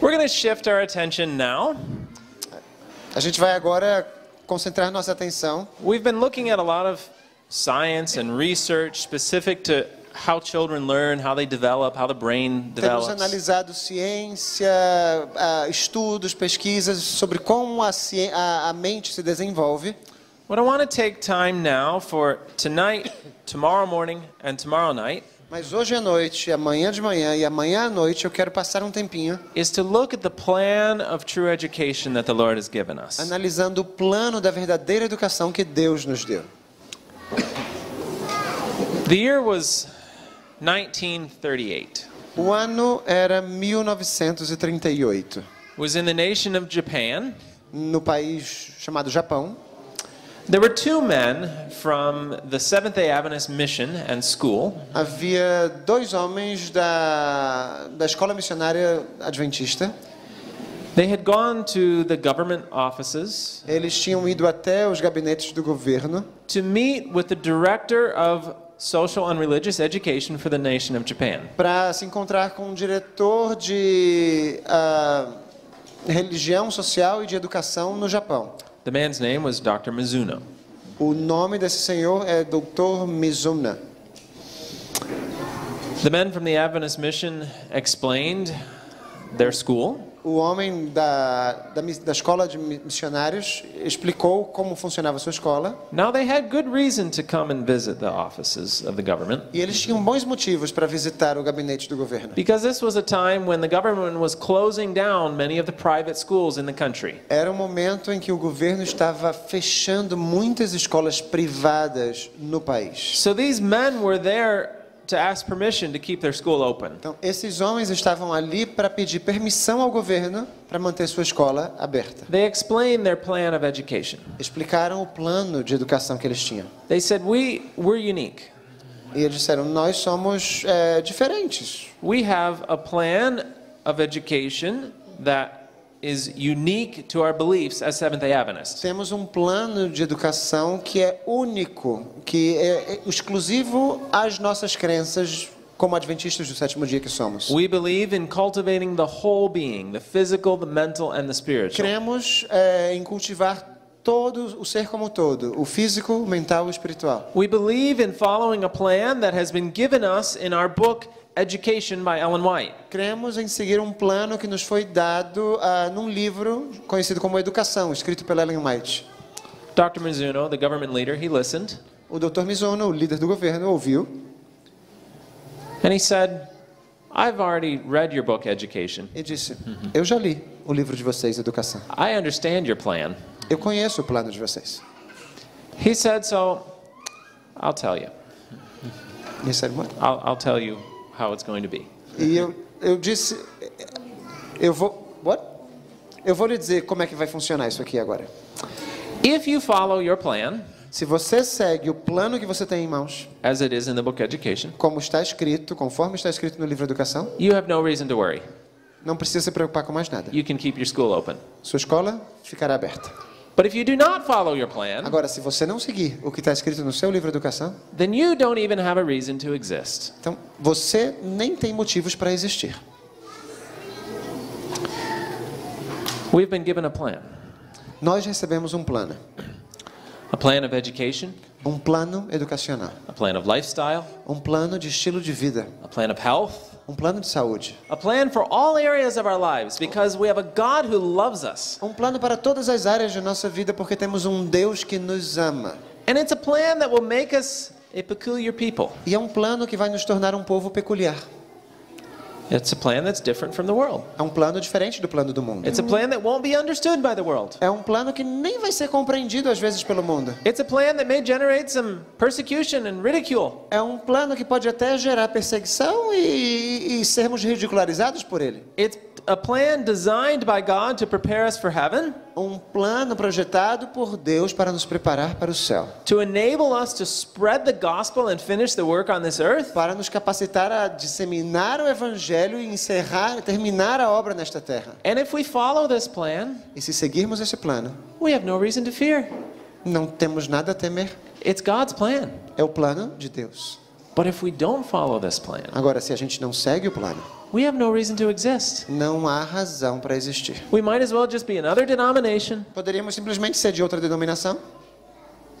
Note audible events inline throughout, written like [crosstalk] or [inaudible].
We're going to shift our attention now. A gente vai agora concentrar nossa atenção. We've been looking at a lot of science and research specific to how children learn, how they develop, how the brain Temos develops. analisado ciência, ah, estudos, pesquisas sobre como a, a- a mente se desenvolve. What I want to take time now for tonight, tomorrow morning, and tomorrow night Mas hoje à noite, amanhã de manhã e amanhã à noite eu quero passar um tempinho is to look at the plan of true education that the Lord has given us. analisando o plano da verdadeira educação que Deus nos deu. The year was 1938. O ano era 1938. It was in the nation of Japan. No país chamado Japão, There were two men from the Seventh day Adventist mission and school havia dois homens da, da escola missionária adventista. They had gone to the government offices Eles tinham ido até os gabinetes do governo to meet with the director of social and religious education for the nation of Japan. para se encontrar com o diretor de ah, religião social e de educação no Japão. The man's name was Dr. Mizuno. O nome desse senhor é Dr. Mizuna. The men from the Adventist mission explained their school. O homem da, da, da escola de mi- missionários explicou como funcionava a sua escola Now they had good reason to come and visit the offices of the government e eles tinham bons motivos para visitar o gabinete do governo. because this was a time when the government was closing down many of the private schools in the country. Era um momento em que o governo estava fechando muitas escolas privadas no país. So these men were there to ask permission to keep their school open. Então, esses homens estavam ali para pedir permissão ao governo para manter sua escola aberta. They explained their plan of education. Explicaram o plano de educação que eles tinham. They said, We, we're unique. E eles disseram: Nós somos é, diferentes. We have a plan of education that is unique to our beliefs as Seventh day Adventists. Temos um plano de educação que é único, que é exclusivo às nossas crenças como adventistas do sétimo dia que somos. We believe in cultivating the whole being, the physical, the mental, and the spiritual. Cremos é, em cultivar todo o ser como todo, o físico, o mental e o espiritual. We believe in following a plan that has been given us in our book, Education by Ellen White. Cremos em seguir um plano que nos foi dado ah, num livro conhecido como Educação, escrito pela Ellen White. Dr. Mizuno, the government leader, he listened O Dr. Mizuno, o líder do governo, ouviu and he said, I've already read your book, Education. e disse: [laughs] Eu já li o livro de vocês, Educação. I understand your plan. Eu conheço o plano de vocês. He said, So I'll tell you. E disseram, "What?" I'll, I'll tell you how it's going to be. E eu, eu disse: Eu vou. What? Eu vou lhe dizer como é que vai funcionar isso aqui agora. If you follow your plan, Se você segue o plano que você tem em mãos, as it is in the book Education, como está escrito, conforme está escrito no livro Educação, you have no reason to worry. não precisa se preocupar com mais nada. You can keep your school open. Sua escola ficará aberta. But if you do not follow your plan, Agora, se você não seguir o que está escrito no seu livro Educação, then you don't even have a reason to exist. então você nem tem motivos para existir. We've been given a plan. Nós recebemos um plano, a plan of education, um plano educacional, a plan of lifestyle, um plano de estilo de vida, a plan of health, um plano de saúde, a plan for all areas of our lives because we have a God who loves us. um plano para todas as áreas de nossa vida, porque temos um Deus que nos ama. And it's a plan that will make us a peculiar people. E é um plano que vai nos tornar um povo peculiar. It's a plan that's different from the world. É um plano diferente do plano do mundo. It's a plan that won't be understood by the world. É um plano que nem vai ser compreendido às vezes pelo mundo. It's a plan that may generate some persecution and ridicule. É um plano que pode até gerar perseguição e, e sermos ridicularizados por ele. It's a plan designed by God to prepare us for heaven, Um plano projetado por Deus para nos preparar para o céu, to enable us to spread the gospel and finish the work on this earth, para nos capacitar a disseminar o evangelho e encerrar, terminar a obra nesta terra. and if we follow this plan, E se seguirmos esse plano, we have no reason to fear. não temos nada a temer. It's God's plan. É o plano de Deus. But if we don't follow this plan, Agora, se a gente não segue o plano, we have no reason to exist. não há razão para existir. We might as well just be another denomination. Poderíamos simplesmente ser de outra denominação?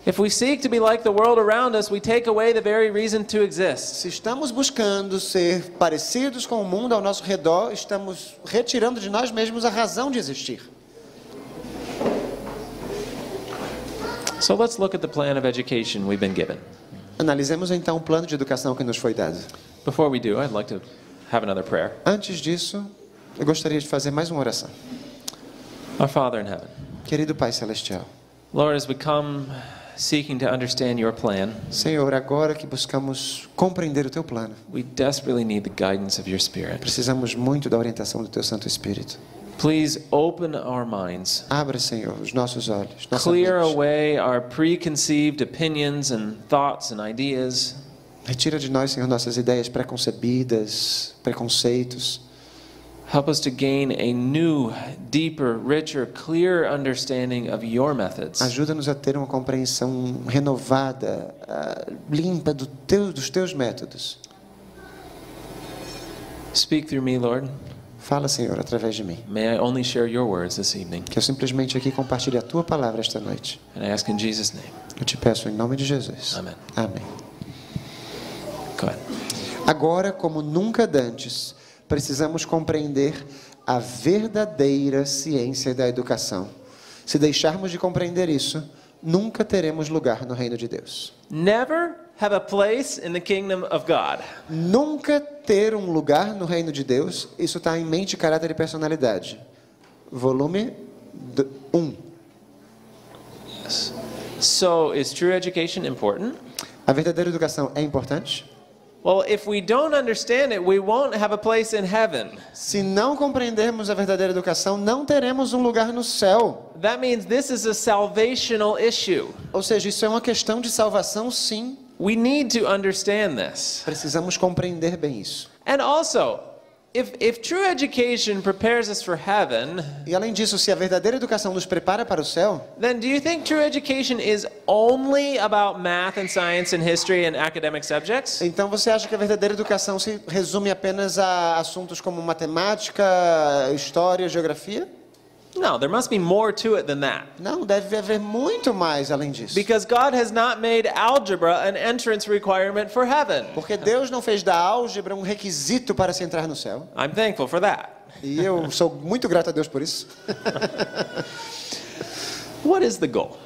If we seek to be like the world around us, we take away the very reason to exist. Se estamos buscando ser parecidos com o mundo ao nosso redor, estamos retirando de nós mesmos a razão de existir. So let's look at the plan of education we've been given. Analisemos então o plano de educação que nos foi dado. Before we do, I'd like to have another prayer. Antes disso, eu gostaria de fazer mais uma oração. Our Father in heaven, Querido Pai Celestial, Lord, as we come seeking to understand your plan, Senhor, agora que buscamos compreender o Teu plano, we desperately need the guidance of your Spirit. precisamos muito da orientação do Teu Santo Espírito. Please open our minds. Abra, Senhor, os nossos olhos, Clear mente. away our preconceived opinions and thoughts and ideas. Retira de nós, Senhor, nossas ideias preconcebidas, preconceitos. Help us to gain a new, deeper, richer, clearer understanding of your methods. Ajuda-nos a ter uma compreensão renovada, ah, limpa do teu, dos Teus métodos. Speak through me, Lord. Fala, Senhor, através de mim. May I only share your words this evening. Que eu simplesmente aqui compartilhe a Tua palavra esta noite. And I ask in Jesus' name. Eu te peço em nome de Jesus. Amém. Amém. Agora, como nunca dantes, precisamos compreender a verdadeira ciência da educação. Se deixarmos de compreender isso, nunca teremos lugar no reino de Deus. Never have a place in the kingdom of God. Nunca ter um lugar no reino de Deus, isso está em mente, caráter e personalidade. Volume 1. So, is true education important? A verdadeira educação é importante? Well, if we don't understand it, we won't have a place in heaven. Se não compreendermos a verdadeira educação, não teremos um lugar no céu. That means this is a salvational issue. Ou seja, isso é uma questão de salvação, sim. We need to understand this. Precisamos compreender bem isso. And also, if, if true education prepares us for heaven, E além disso, se a verdadeira educação nos prepara para o céu, then do you think true education is only about math and science and history and academic subjects? então você acha que a verdadeira educação se resume apenas a assuntos como matemática, história, geografia? No, there must be more to it than that. Não, deve haver muito mais além disso. Because God has not made algebra an entrance requirement for heaven. Porque Deus não fez da álgebra um requisito para se entrar no céu. I'm thankful for that. E eu sou muito grato a Deus por isso. [laughs] What is the goal?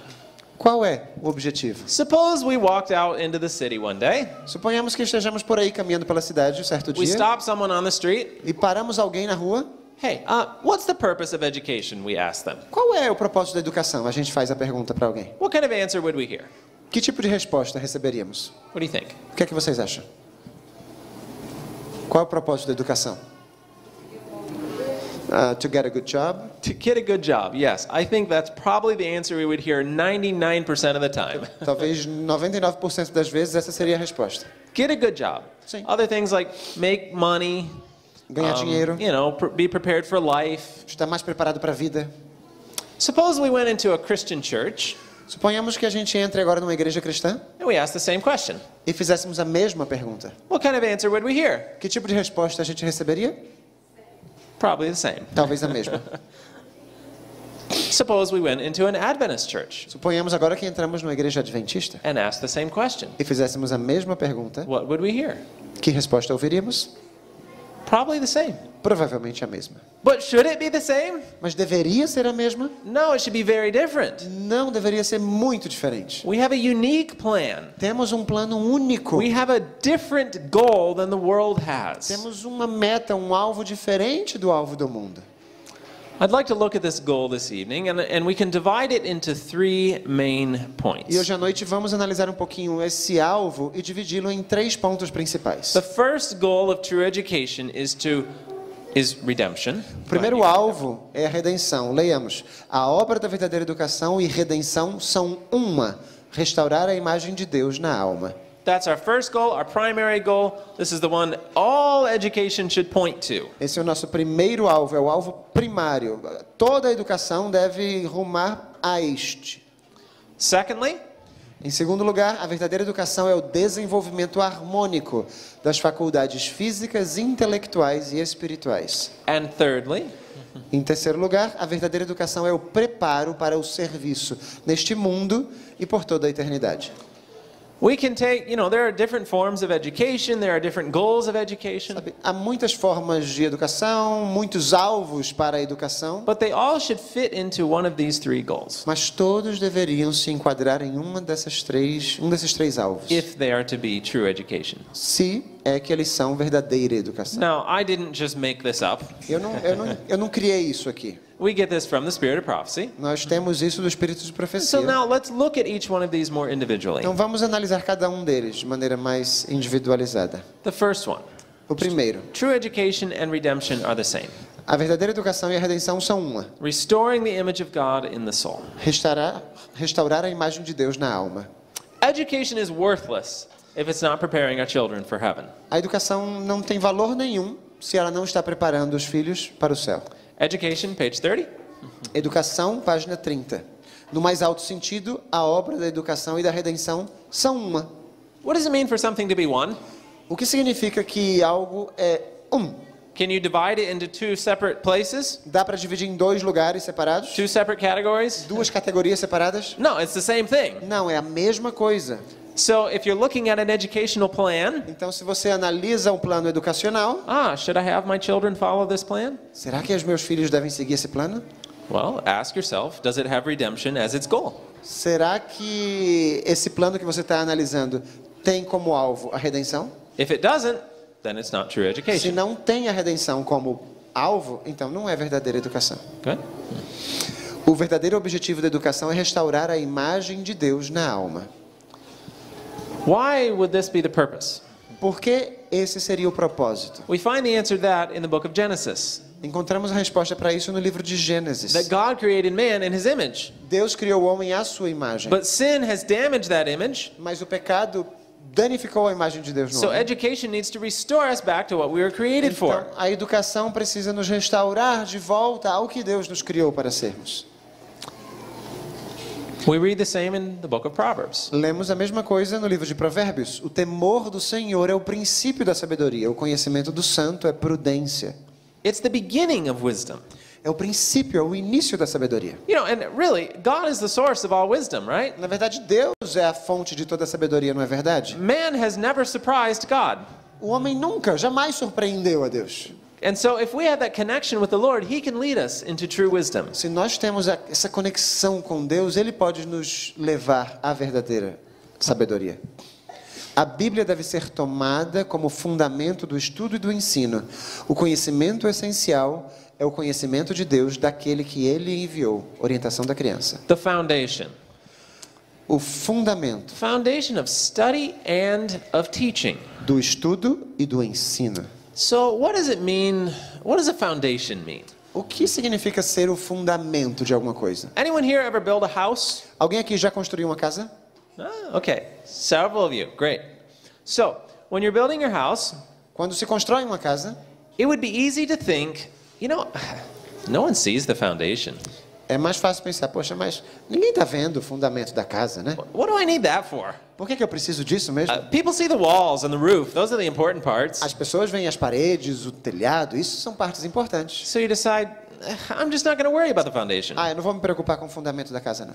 Qual é o objetivo? Suppose we walked out into the city one day. Suponhamos que estejamos por aí caminhando pela cidade um certo We dia stop someone on the street. e paramos alguém na rua. Hey, uh, what's the purpose of education? We ask them. Qual é o propósito da educação? A gente faz a pergunta para alguém. What kind of answer would we hear? Que tipo de resposta receberíamos? What do you think? O que é que vocês acham? Qual é o propósito da educação? Uh, to get a good job? To get a good job, yes. I think that's probably the answer we would hear 99% of the time. [laughs] Talvez 99% das vezes essa seria a resposta. Get a good job. Sim. Other things like make money, Ganhar um, dinheiro, you know, be prepared for life. estar mais preparado para a vida. Suppose we went into a Christian church Suponhamos que a gente entre agora numa igreja cristã and we asked the same question. e fizéssemos a mesma pergunta. What kind of answer would we hear? Que tipo de resposta a gente receberia? Probably the same. Talvez a mesma. [laughs] Suppose we went into an Adventist church Suponhamos agora que entramos numa igreja adventista and asked the same question. e fizéssemos a mesma pergunta. What would we hear? Que resposta ouviríamos? Probably the same. Provavelmente a mesma. But should it be the same? Mas deveria ser a mesma? No, it should be very different. Não, deveria ser muito diferente. We have a unique plan. Temos um plano único. We have a different goal than the world has. Temos uma meta, um alvo diferente do alvo do mundo. I'd like to look at this goal this evening, and, and we can divide it into three main points. E hoje à noite vamos analisar um pouquinho esse alvo e dividi-lo em três pontos principais. The first goal of true education is to is redemption. O primeiro alvo é a redenção. Leiamos: A obra da verdadeira educação e redenção são uma: restaurar a imagem de Deus na alma. That's our first goal, our primary goal. This is the one all education should point to. Esse é o nosso primeiro alvo, é o alvo primário. Toda a educação deve rumar a este. Secondly, Em segundo lugar, a verdadeira educação é o desenvolvimento harmônico das faculdades físicas, intelectuais e espirituais. And thirdly, Em terceiro lugar, a verdadeira educação é o preparo para o serviço neste mundo e por toda a eternidade. We can take, you know, there are different forms of education, there are different goals of education, Sabe, há muitas formas de educação, muitos alvos para a educação, but they all should fit into one of these three goals mas todos deveriam se enquadrar em uma dessas três, um desses três alvos. if they are to be true education. Se é que eles são verdadeira educação. Now, I didn't just make this up. Eu não, eu não, eu não criei isso aqui. We get this from the spirit of prophecy. Nós temos isso do Espírito de profecia. So now let's look at each one of these more individually. Então vamos analisar cada um deles de maneira mais individualizada. The first one O primeiro, true education and redemption are the same. a verdadeira educação e a redenção são uma. Restoring the image of God in the soul. Restaurar, restaurar a imagem de Deus na alma. Education is worthless if it's not preparing our children for heaven. A educação não tem valor nenhum se ela não está preparando os filhos para o céu. Education, page 30. Educação, página 30. No mais alto sentido, a obra da educação e da redenção são uma. What does it mean for something to be one? O que significa que algo é um? Can you divide it into two separate places? Dá para dividir em dois lugares separados? Two separate categories? Duas categorias separadas? No, it's the same thing. Não, é a mesma coisa. So if you're looking at an educational plan, Então, se você analisa um plano educacional, ah, should I have my children follow this plan? será que os meus filhos devem seguir esse plano? Well, ask yourself, does it have redemption as its goal? Será que esse plano que você está analisando tem como alvo a redenção? If it doesn't, then it's not true Se education. não tem a redenção como alvo, então não é verdadeira educação. Good? O verdadeiro objetivo da educação é restaurar a imagem de Deus na alma. Why would this be the purpose? Por que esse seria o propósito? We find the answer to that in the book of Genesis. Encontramos a resposta para isso no livro de Gênesis. That God created man in his image. Deus criou o homem à sua imagem, But sin has damaged that image. mas o pecado danificou a imagem de Deus no So education needs to restore us back to what we were created Então, for. a educação precisa nos restaurar de volta ao que Deus nos criou para sermos. We read the same in the book of Proverbs. Lemos a mesma coisa no livro de Provérbios. O temor do Senhor é o princípio da sabedoria, o conhecimento do santo é prudência. It's the beginning of wisdom. É o princípio, é o início da sabedoria. You know, and really, God is the source of all wisdom, right? Na verdade, Deus é a fonte de toda a sabedoria, não é verdade? Man has never surprised God. O homem nunca, jamais surpreendeu a Deus. And so, if we have that connection with the Lord, He can lead us into true wisdom. Se nós temos essa conexão com Deus, Ele pode nos levar à verdadeira sabedoria. A Bíblia deve ser tomada como fundamento do estudo e do ensino. O conhecimento essencial é o conhecimento de Deus daquele que Ele enviou. Orientação da criança. The foundation. O fundamento Foundation of study and of teaching. do estudo e do ensino. So, what does it mean? What does a foundation mean? O que significa ser o fundamento de alguma coisa? Anyone here ever build a house? Alguém aqui já construiu uma casa? Ah, okay, several of you. Great. So, when you're building your house, Quando se constrói uma casa, it would be easy to think, you know, [sighs] no one sees the foundation. É mais fácil pensar, poxa, mas ninguém está vendo o fundamento da casa, né? What do I need that for? Por que, que eu preciso disso mesmo? Uh, people see the walls and the roof. Those are the important parts. As pessoas veem as paredes, o telhado, isso são partes importantes. So you decide, "Eh, I'm just not going to worry about the foundation. Ah, eu não vou me preocupar com o fundamento da casa, não.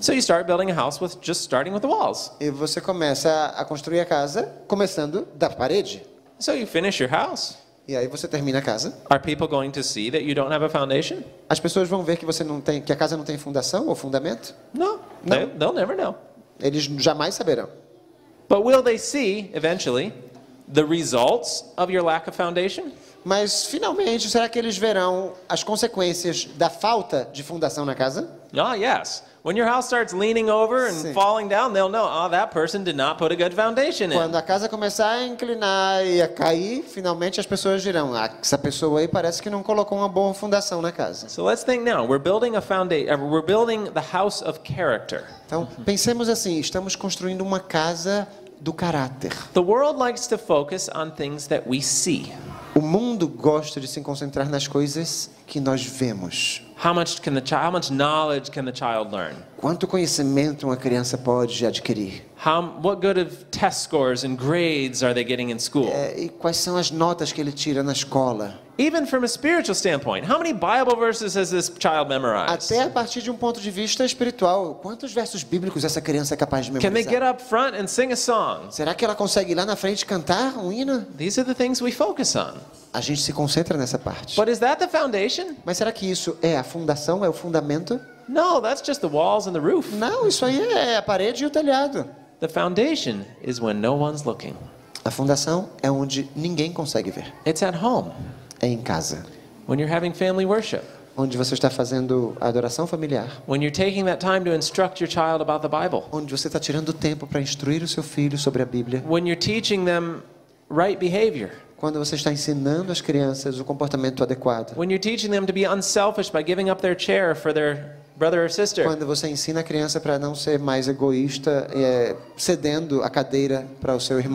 So you start building a house with just starting with the walls. E você começa a construir a casa começando da parede. So you finish your house. E aí você termina a casa. Are people going to see that you don't have a foundation? As pessoas vão ver que você não tem, que a casa não tem fundação ou fundamento. No, they, they'll never know. Eles jamais saberão. But will they see eventually the results of your lack of foundation? Mas finalmente, será que eles verão as consequências da falta de fundação na casa? Oh, yes. When your house starts leaning over and Sim. falling down, they'll know, oh, that person did not put a good foundation in. Quando a casa começar a inclinar e a cair, finalmente as pessoas dirão: ah, essa pessoa aí parece que não colocou uma boa fundação na casa. So let's think now. We're building a foundation. We're building the house of character. Então, pensemos assim: estamos construindo uma casa do caráter. The world likes to focus on things that we see. O mundo gosta de se concentrar nas coisas que nós vemos. How much can the child? How much knowledge can the child learn? Quanto conhecimento uma criança pode adquirir? How, what good of test scores and grades are they getting in school? É, e quais são as notas que ele tira na escola? Even from a spiritual standpoint, how many Bible verses has this child memorized? Até a partir de um ponto de vista espiritual, quantos versos bíblicos essa criança é capaz de Can they get memorizar? up front and sing a song? Será que ela consegue ir lá na frente cantar um hino? These are the things we focus on. A gente se concentra nessa parte. But is that the foundation? Mas será que isso é a fundação, é o fundamento? No, that's just the walls and the roof. Não, isso aí é a parede e o telhado. The foundation is when no one's looking. A fundação é onde ninguém consegue ver. It's at home, É em casa, when you're having family worship, onde você está fazendo a adoração familiar, when you're taking that time to instruct your child about the Bible, onde você está tirando tempo para instruir o seu filho sobre a Bíblia, when you're teaching them right behavior, quando você está ensinando as crianças o comportamento adequado, when you're teaching them to be unselfish by giving up their chair for their brother or sister. quando você ensina a criança para não ser mais egoísta, é, cedendo a cadeira para o seu That's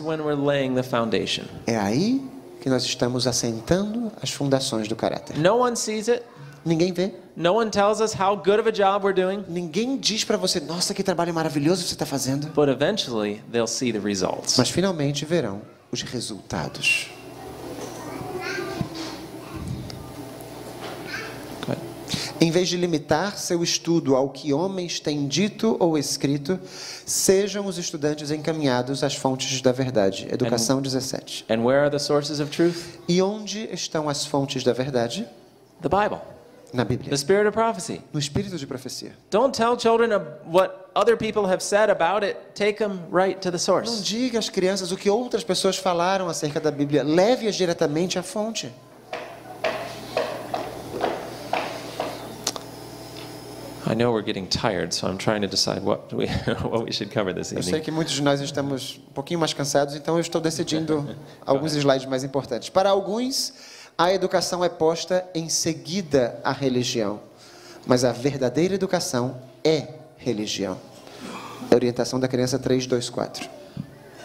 irmãozinho, when we're laying the foundation. é aí que nós estamos assentando as fundações do caráter. No one sees it. Ninguém vê, No one tells us how good of a job we're doing, ninguém diz para você, nossa, que trabalho maravilhoso você está fazendo. but eventually they'll see the results. Mas finalmente verão os resultados. Em vez de limitar seu estudo ao que homens têm dito ou escrito, sejam os estudantes encaminhados às fontes da verdade. Educação 17. And where are the sources of truth? E onde estão as fontes da verdade? The Bible, Na the Bíblia. spirit of prophecy. No espírito de profecia. Don't tell children what other people have said about it. Take them right to the Não source. diga às crianças o que outras pessoas falaram acerca da Bíblia. Leve-as diretamente à fonte. I know we're getting tired, so I'm trying to decide what we [laughs] what we should cover this Eu sei evening. que muitos de nós estamos um pouquinho mais cansados, então eu estou decidindo [laughs] alguns slides mais importantes. Para alguns, a educação é posta em seguida à religião, mas a verdadeira educação é religião. Orientação da criança 324.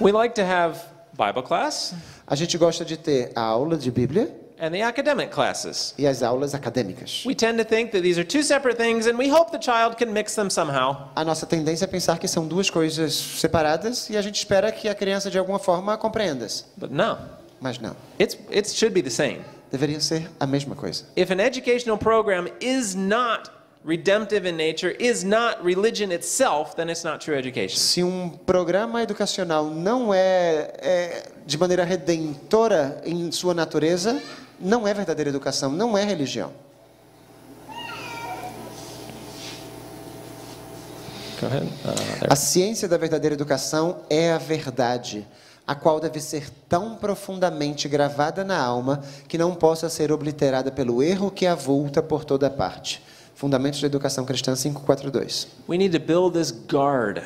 We like to have Bible class A gente gosta de ter a aula de Bíblia and the academic classes. e as aulas acadêmicas. We tend to think that these are two separate things, and we hope the child can mix them somehow. A nossa tendência é pensar que são duas coisas separadas e a gente espera que a criança de alguma forma compreenda. But no, Mas não, it's, it should be the same. deveria ser a mesma coisa. If an educational program is not redemptive in nature, is not religion itself, then it's not true education. Se um programa educacional não é, é de maneira redentora em sua natureza, não é verdadeira educação, não é religião. Uh. A ciência da verdadeira educação é a verdade, a qual deve ser tão profundamente gravada na alma que não possa ser obliterada pelo erro que avulta por toda parte. Fundamentos da Educação Cristã 542. We need to build this guard,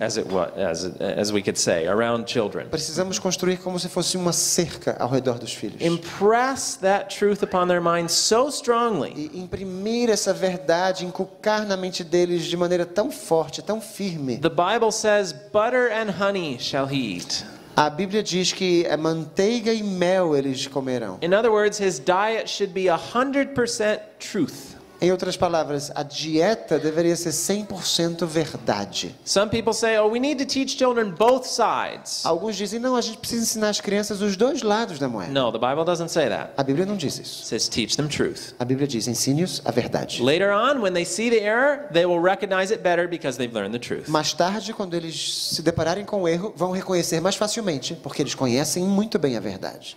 as it was, as, as we could say, around children. Precisamos construir como se fosse uma cerca ao redor dos filhos. Impress that truth upon their minds so strongly E imprimir essa verdade, inculcar na mente deles de maneira tão forte, tão firme. The Bible says, Butter and honey shall he eat. A Bíblia diz que é manteiga e mel eles comerão. In other words, his diet should be 100% truth. Em outras palavras, a dieta deveria ser 100% verdade. Some people say, oh, we need to teach children both sides. Alguns dizem, não, a gente precisa ensinar as crianças os dois lados da moeda. No, the Bible doesn't say that. A Bíblia não diz isso. It says, teach them truth. A Bíblia diz, ensine-os a verdade. Later on, when they see the error, they will recognize it better because they've learned the truth. Mais tarde, quando eles se depararem com o erro, vão reconhecer mais facilmente, porque eles conhecem muito bem a verdade.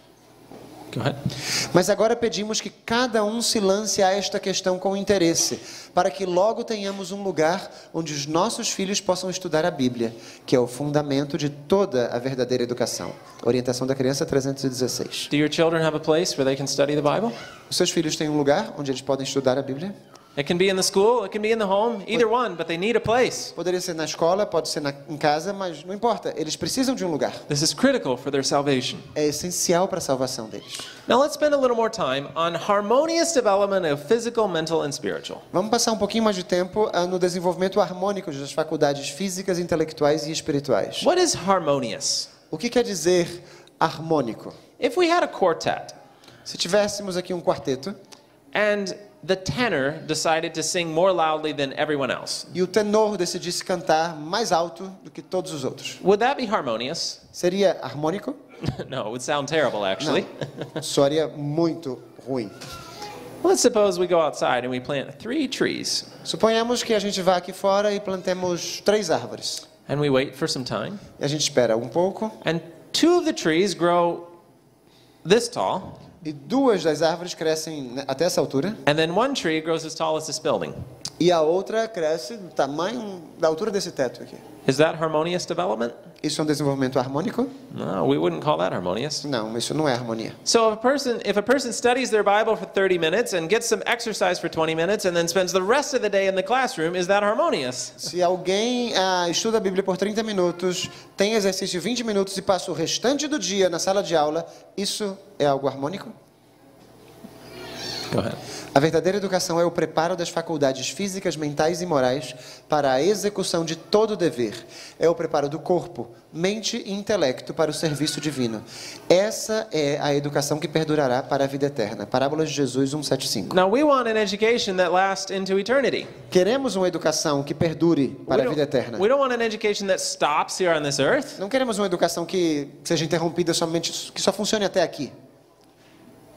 Mas agora pedimos que cada um se lance a esta questão com interesse, para que logo tenhamos um lugar onde os nossos filhos possam estudar a Bíblia, que é o fundamento de toda a verdadeira educação. Orientação da criança 316. Do your children have a place where they can study the Bible? Os seus filhos têm um lugar onde eles podem estudar a Bíblia? It can be in the school, it can be in the home, either one, but they need a place. Poderia ser na escola, pode ser na, em casa, mas não importa. Eles precisam de um lugar. This is critical for their salvation. É essencial para a salvação deles. Now let's spend a little more time on harmonious development of physical, mental, and spiritual. Vamos passar um pouquinho mais de tempo ah, no desenvolvimento harmônico das faculdades físicas, intelectuais e espirituais. What is harmonious? O que quer dizer harmônico? If we had a quartet Se tivéssemos aqui um quarteto and the tenor decided to sing more loudly than everyone else. e o tenor decidisse cantar mais alto do que todos os outros. Would that be harmonious? Seria harmônico? [laughs] no, it would sound terrible actually. Soaria muito ruim. Let's suppose we go outside and we plant three trees Suponhamos que a gente vá aqui fora e plantemos três árvores. and we wait for some time. E a gente espera um pouco And two of the trees grow this tall, e duas das árvores crescem né, até essa altura and then one tree grows as tall as this building. E a outra cresce do tamanho da altura desse teto aqui. Is that harmonious development? Isso é um desenvolvimento harmônico? No, we wouldn't call that harmonious. Não, isso não é harmonia. So if a person if a person studies their Bible for 30 minutes and gets some exercise for 20 minutes and then spends the rest of the day in the classroom, is that harmonious? Se alguém ah, estuda a Bíblia por 30 minutos, tem exercício 20 minutos e passa o restante do dia na sala de aula, isso é algo harmônico? A verdadeira educação é o preparo das faculdades físicas, mentais e morais para a execução de todo o dever. É o preparo do corpo, mente e intelecto para o serviço divino. Essa é a educação que perdurará para a vida eterna. Parábolas de Jesus 175. Now we want an education that lasts into eternity. Queremos uma educação que perdure para a vida eterna. we don't want an education that stops here on this earth. Não queremos uma educação que seja interrompida somente, que só funcione até aqui.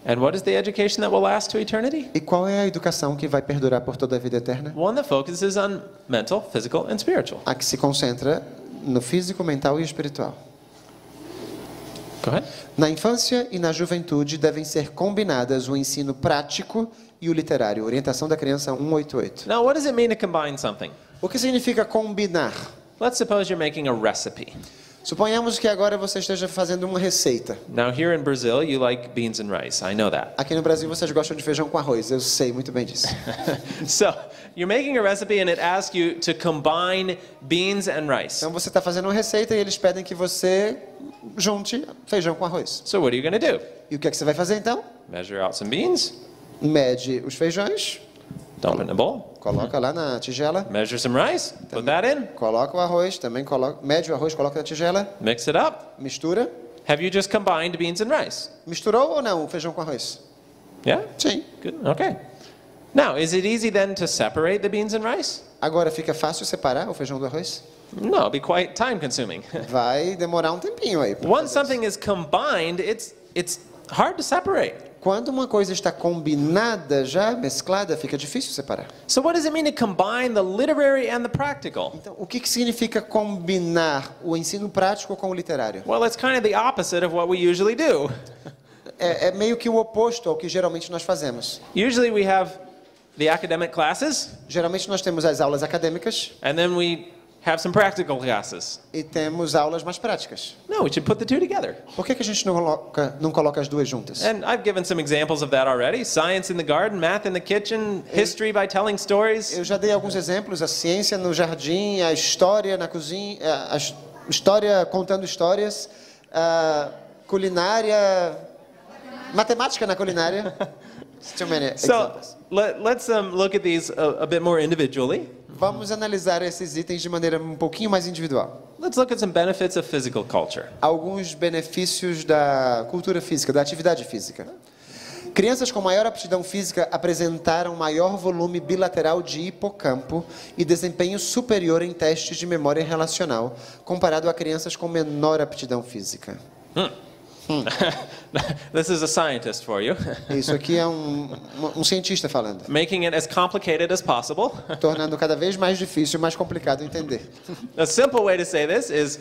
And what is the education that will last to eternity? E qual é a educação que vai perdurar por toda a vida eterna? One that focuses on mental, physical, and spiritual. A que se concentra no físico, mental e espiritual. Go ahead. Na infância e na juventude devem ser combinadas o ensino prático e o literário. Orientação da criança 188. Now, what does it mean to combine something? O que significa combinar? Let's suppose you're making a recipe. Suponhamos que agora você esteja fazendo uma receita. Now, here in Brazil, you like beans and rice. I know that. Aqui no Brasil vocês gostam de feijão com arroz. Eu sei muito bem disso. [laughs] so, you're making a recipe and it asks you to combine beans and rice. Então você está fazendo uma receita e eles pedem que você junte feijão com arroz. So, what are you going to do? E o que é que você vai fazer então? Measure out some beans, Mede os feijões, dump it in a bowl, coloca lá na tigela, measure some rice, put that in, coloca o arroz, também coloca, mede o arroz, coloca na tigela, mix it up. mistura. Have you just combined beans and rice? Misturou ou não o feijão com arroz? Yeah? Sim. Good. Okay. Now, is it easy then to separate the beans and rice? Agora fica fácil separar o feijão do arroz? No, be quite time consuming. [laughs] Vai demorar um tempinho aí. Once something is combined, it's it's hard to separate. Quando uma coisa está combinada, já mesclada, fica difícil separar. So what does it mean to combine the literary and the practical? Então, o que, que significa combinar o ensino prático com o literário? Well, it's kind of the opposite of what we usually do. É, é meio que o oposto ao que geralmente nós fazemos. Usually we have the academic classes Geralmente nós temos as aulas acadêmicas and then we have some practical classes. e temos aulas mais práticas. No, we should put the two together. Por que, que a gente não coloca, não coloca as duas juntas? And I've given some examples of that already. Science in the garden, math in the kitchen, history by telling stories. Eu já dei alguns exemplos: a ciência no jardim, a história na cozinha, a his- história contando histórias, a culinária, matemática na culinária. [laughs] Too many So examples. let, let's um, look at these a, a bit more individually. Vamos analisar esses itens de maneira um pouquinho mais individual. Let's look at some benefits of physical culture. Alguns benefícios da cultura física, da atividade física. Crianças com maior aptidão física apresentaram maior volume bilateral de hipocampo e desempenho superior em testes de memória relacional, comparado a crianças com menor aptidão física. [laughs] this is a scientist for you, [laughs] Isso aqui é um, um- cientista falando, making it as complicated as possible. [laughs] tornando cada vez mais difícil e mais complicado entender. a simple way to say this is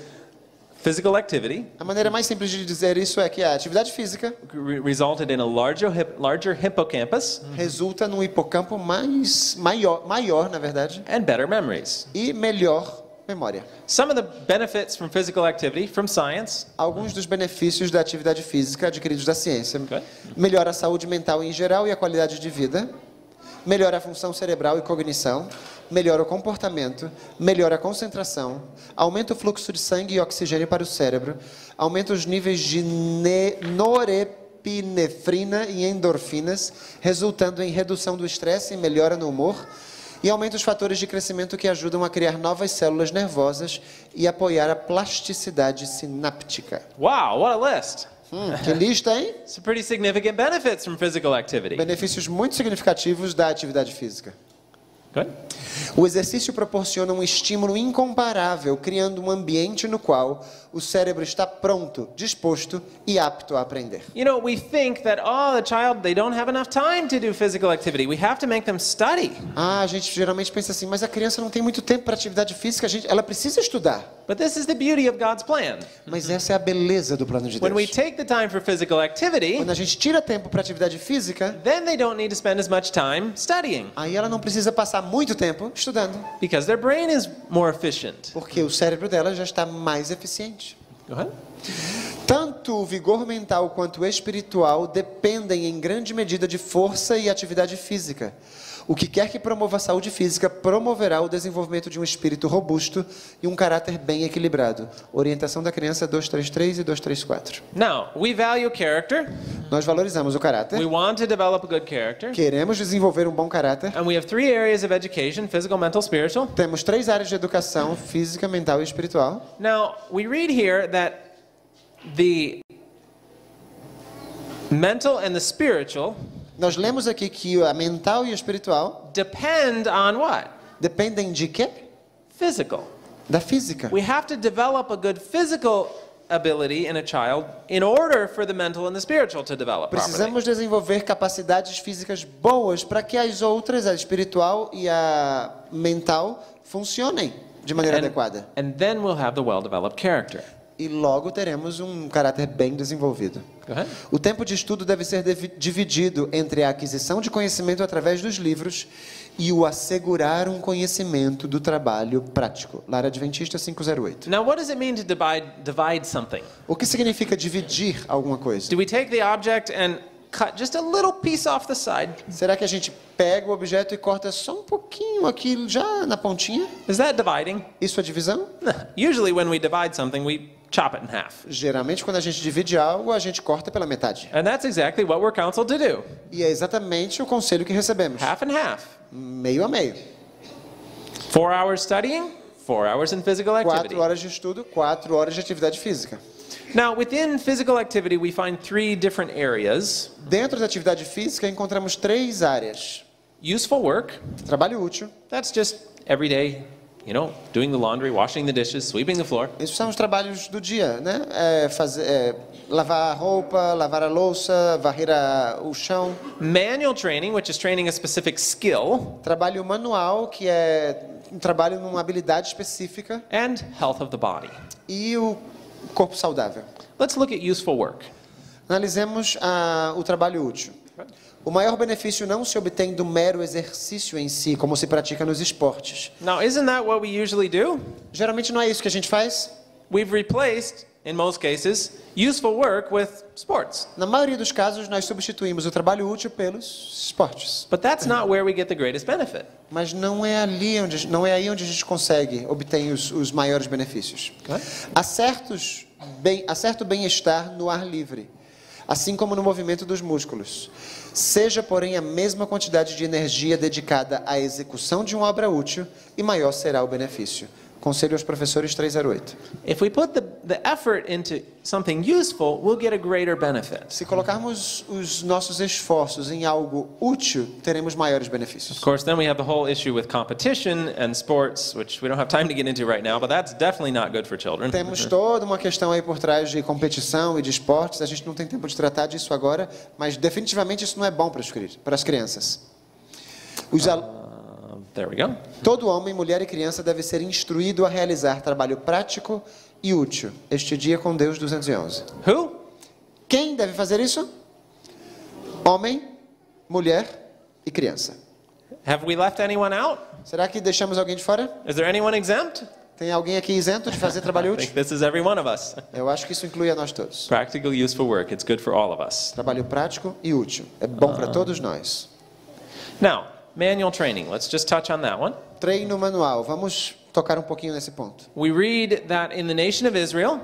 physical activity A maneira mais simples de dizer isso é que a atividade física re- resulted in a larger, hip, larger hippocampus resulta num hipocampo mais maior, maior, na verdade, and better memories. e melhor memória. Some of the benefits from physical activity from science Alguns dos benefícios da atividade física adquiridos da ciência. Ok. Melhora a saúde mental em geral e a qualidade de vida. Melhora a função cerebral e cognição. Melhora o comportamento. Melhora a concentração. Aumenta o fluxo de sangue e oxigênio para o cérebro. Aumenta os níveis de ne- norepinefrina e endorfinas, resultando em redução do estresse e melhora no humor. E aumenta os fatores de crescimento que ajudam a criar novas células nervosas e apoiar a plasticidade sináptica. Wow, what a list! Hum, que lista, hein? Some pretty significant benefits from physical activity. Benefícios muito significativos da atividade física. Good. O exercício proporciona um estímulo incomparável, criando um ambiente no qual o cérebro está pronto, disposto e apto a aprender. You know, we think that, oh, the child, they don't have enough time to do physical activity. We have to make them study. Ah, a gente geralmente pensa assim, mas a criança não tem muito tempo para atividade física, a gente, ela precisa estudar. But this is the beauty of God's plan. Mas essa é a beleza do plano de When we Deus. take the time for physical activity, Quando a gente tira tempo para atividade física, then they don't need to spend as much time studying aí ela não precisa passar muito tempo estudando, because their brain is more efficient. porque o cérebro dela já está mais eficiente. Tanto o vigor mental quanto o espiritual dependem em grande medida de força e atividade física. O que quer que promova a saúde física promoverá o desenvolvimento de um espírito robusto e um caráter bem equilibrado. Orientação da criança 233 e 234. Now, we value character. Nós valorizamos o We caráter, want to develop a good character. queremos desenvolver um bom caráter. And we have three areas of education physical, mental, spiritual. Temos três áreas de educação: física, mental e espiritual. Now, we read here that the mental and the spiritual Nós lemos aqui que a mental e a espiritual depend on what? dependem de quê? Physical. Da física. We have to develop a good physical ability in a child in order for the mental and the spiritual to develop properly. Precisamos desenvolver capacidades físicas boas para que as outras, a espiritual e a mental, funcionem de maneira adequada. and then we'll have the well-developed character. E logo teremos um caráter bem desenvolvido. Ahead. O tempo de estudo deve ser dividido entre a aquisição de conhecimento através dos livros e o assegurar um conhecimento do trabalho prático. Lara Adventista 508. Now, what does it mean to divide divide something? O que significa dividir alguma coisa? Do we take the object and cut just a little piece off the side? Será que a gente pega o objeto e corta só um pouquinho aqui já na pontinha? Is that dividing? Isso é divisão? [laughs] Usually, when we divide something, we chop it in half. Geralmente, quando a gente divide algo, a gente corta pela metade. And that's exactly what we're counseled to do E é exatamente o conselho que recebemos: half and half. meio a meio. Four hours studying, four hours in physical activity. Quatro horas de estudo, quatro horas de atividade física. Now, within physical activity, we find three different areas Dentro da atividade física, encontramos três áreas: useful work, trabalho útil. that's just every day, you know, doing the laundry, washing the dishes, sweeping the floor. Esses são os trabalhos do dia, né? É fazer, é lavar a roupa, lavar a louça, varrer a- o chão. Manual training, which is training a specific skill, Trabalho manual, que é um trabalho numa habilidade específica. and health of the body. E o corpo saudável. Let's look at useful work. Analisemos ah, o trabalho útil. O maior benefício não se obtém do mero exercício em si, como se pratica nos esportes. Now, isn't that what we usually do? Geralmente não é isso que a gente faz. We've replaced, in most cases, useful work with sports. Na maioria dos casos, nós substituímos o trabalho útil pelos esportes. But that's not where we get the greatest benefit. Mas não é ali onde, não é aí onde a gente consegue obter os, os maiores benefícios. Okay. Há, certos bem, há certo bem-estar no ar livre, assim como no movimento dos músculos. Seja, porém, a mesma quantidade de energia dedicada à execução de uma obra útil e maior será o benefício. Conselho aos professores 308. If we put the, the effort into something useful, we'll get a greater benefit. Se colocarmos os nossos esforços em algo útil, teremos maiores benefícios. Of course, then we have the whole issue with competition and sports, which we don't have time to get into right now, but that's definitely not good for children. Temos toda uma questão aí por trás de competição e de esportes. A gente não tem tempo de tratar disso agora, mas definitivamente isso não é bom para as crianças. Os al- Uh, there we go. Todo homem, mulher e criança deve ser instruído a realizar trabalho prático e útil. Este dia com Deus 211. Who? Quem deve fazer isso? Homem, mulher e criança. Have we left anyone out? Será que deixamos alguém de fora? Is there anyone exempt? Tem alguém aqui isento de fazer trabalho [laughs] útil? think this is every one of us. [laughs] Eu acho que isso inclui a nós todos. Practical, useful work. It's good for all of us. Trabalho prático e útil. É bom para todos nós. Now, manual training. Let's just touch on that one. Treino manual. Vamos tocar um pouquinho nesse ponto. We read that in the nation of Israel,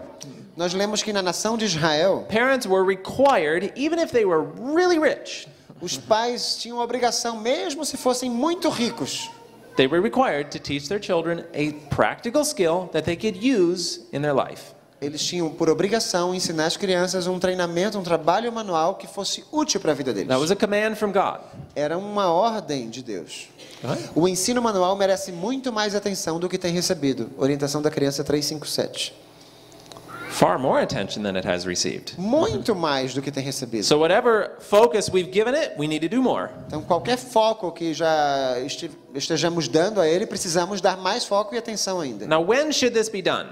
Nós lemos que na nação de Israel, parents were required, even if they were really rich, os pais tinham a obrigação, mesmo se fossem muito ricos, they were required to teach their children a practical skill that they could use in their life. Eles tinham por obrigação ensinar as crianças um treinamento, um trabalho manual que fosse útil para a vida deles. That was a command from God. Era uma ordem de Deus. O ensino manual merece muito mais atenção do que tem recebido. Orientação da criança 357. Far more attention than it has received. Muito mais do que tem recebido. So, whatever focus we've given it, we need to do more. Então, qualquer foco que já este- estejamos dando a ele, precisamos dar mais foco e atenção ainda. Now, when should this be done?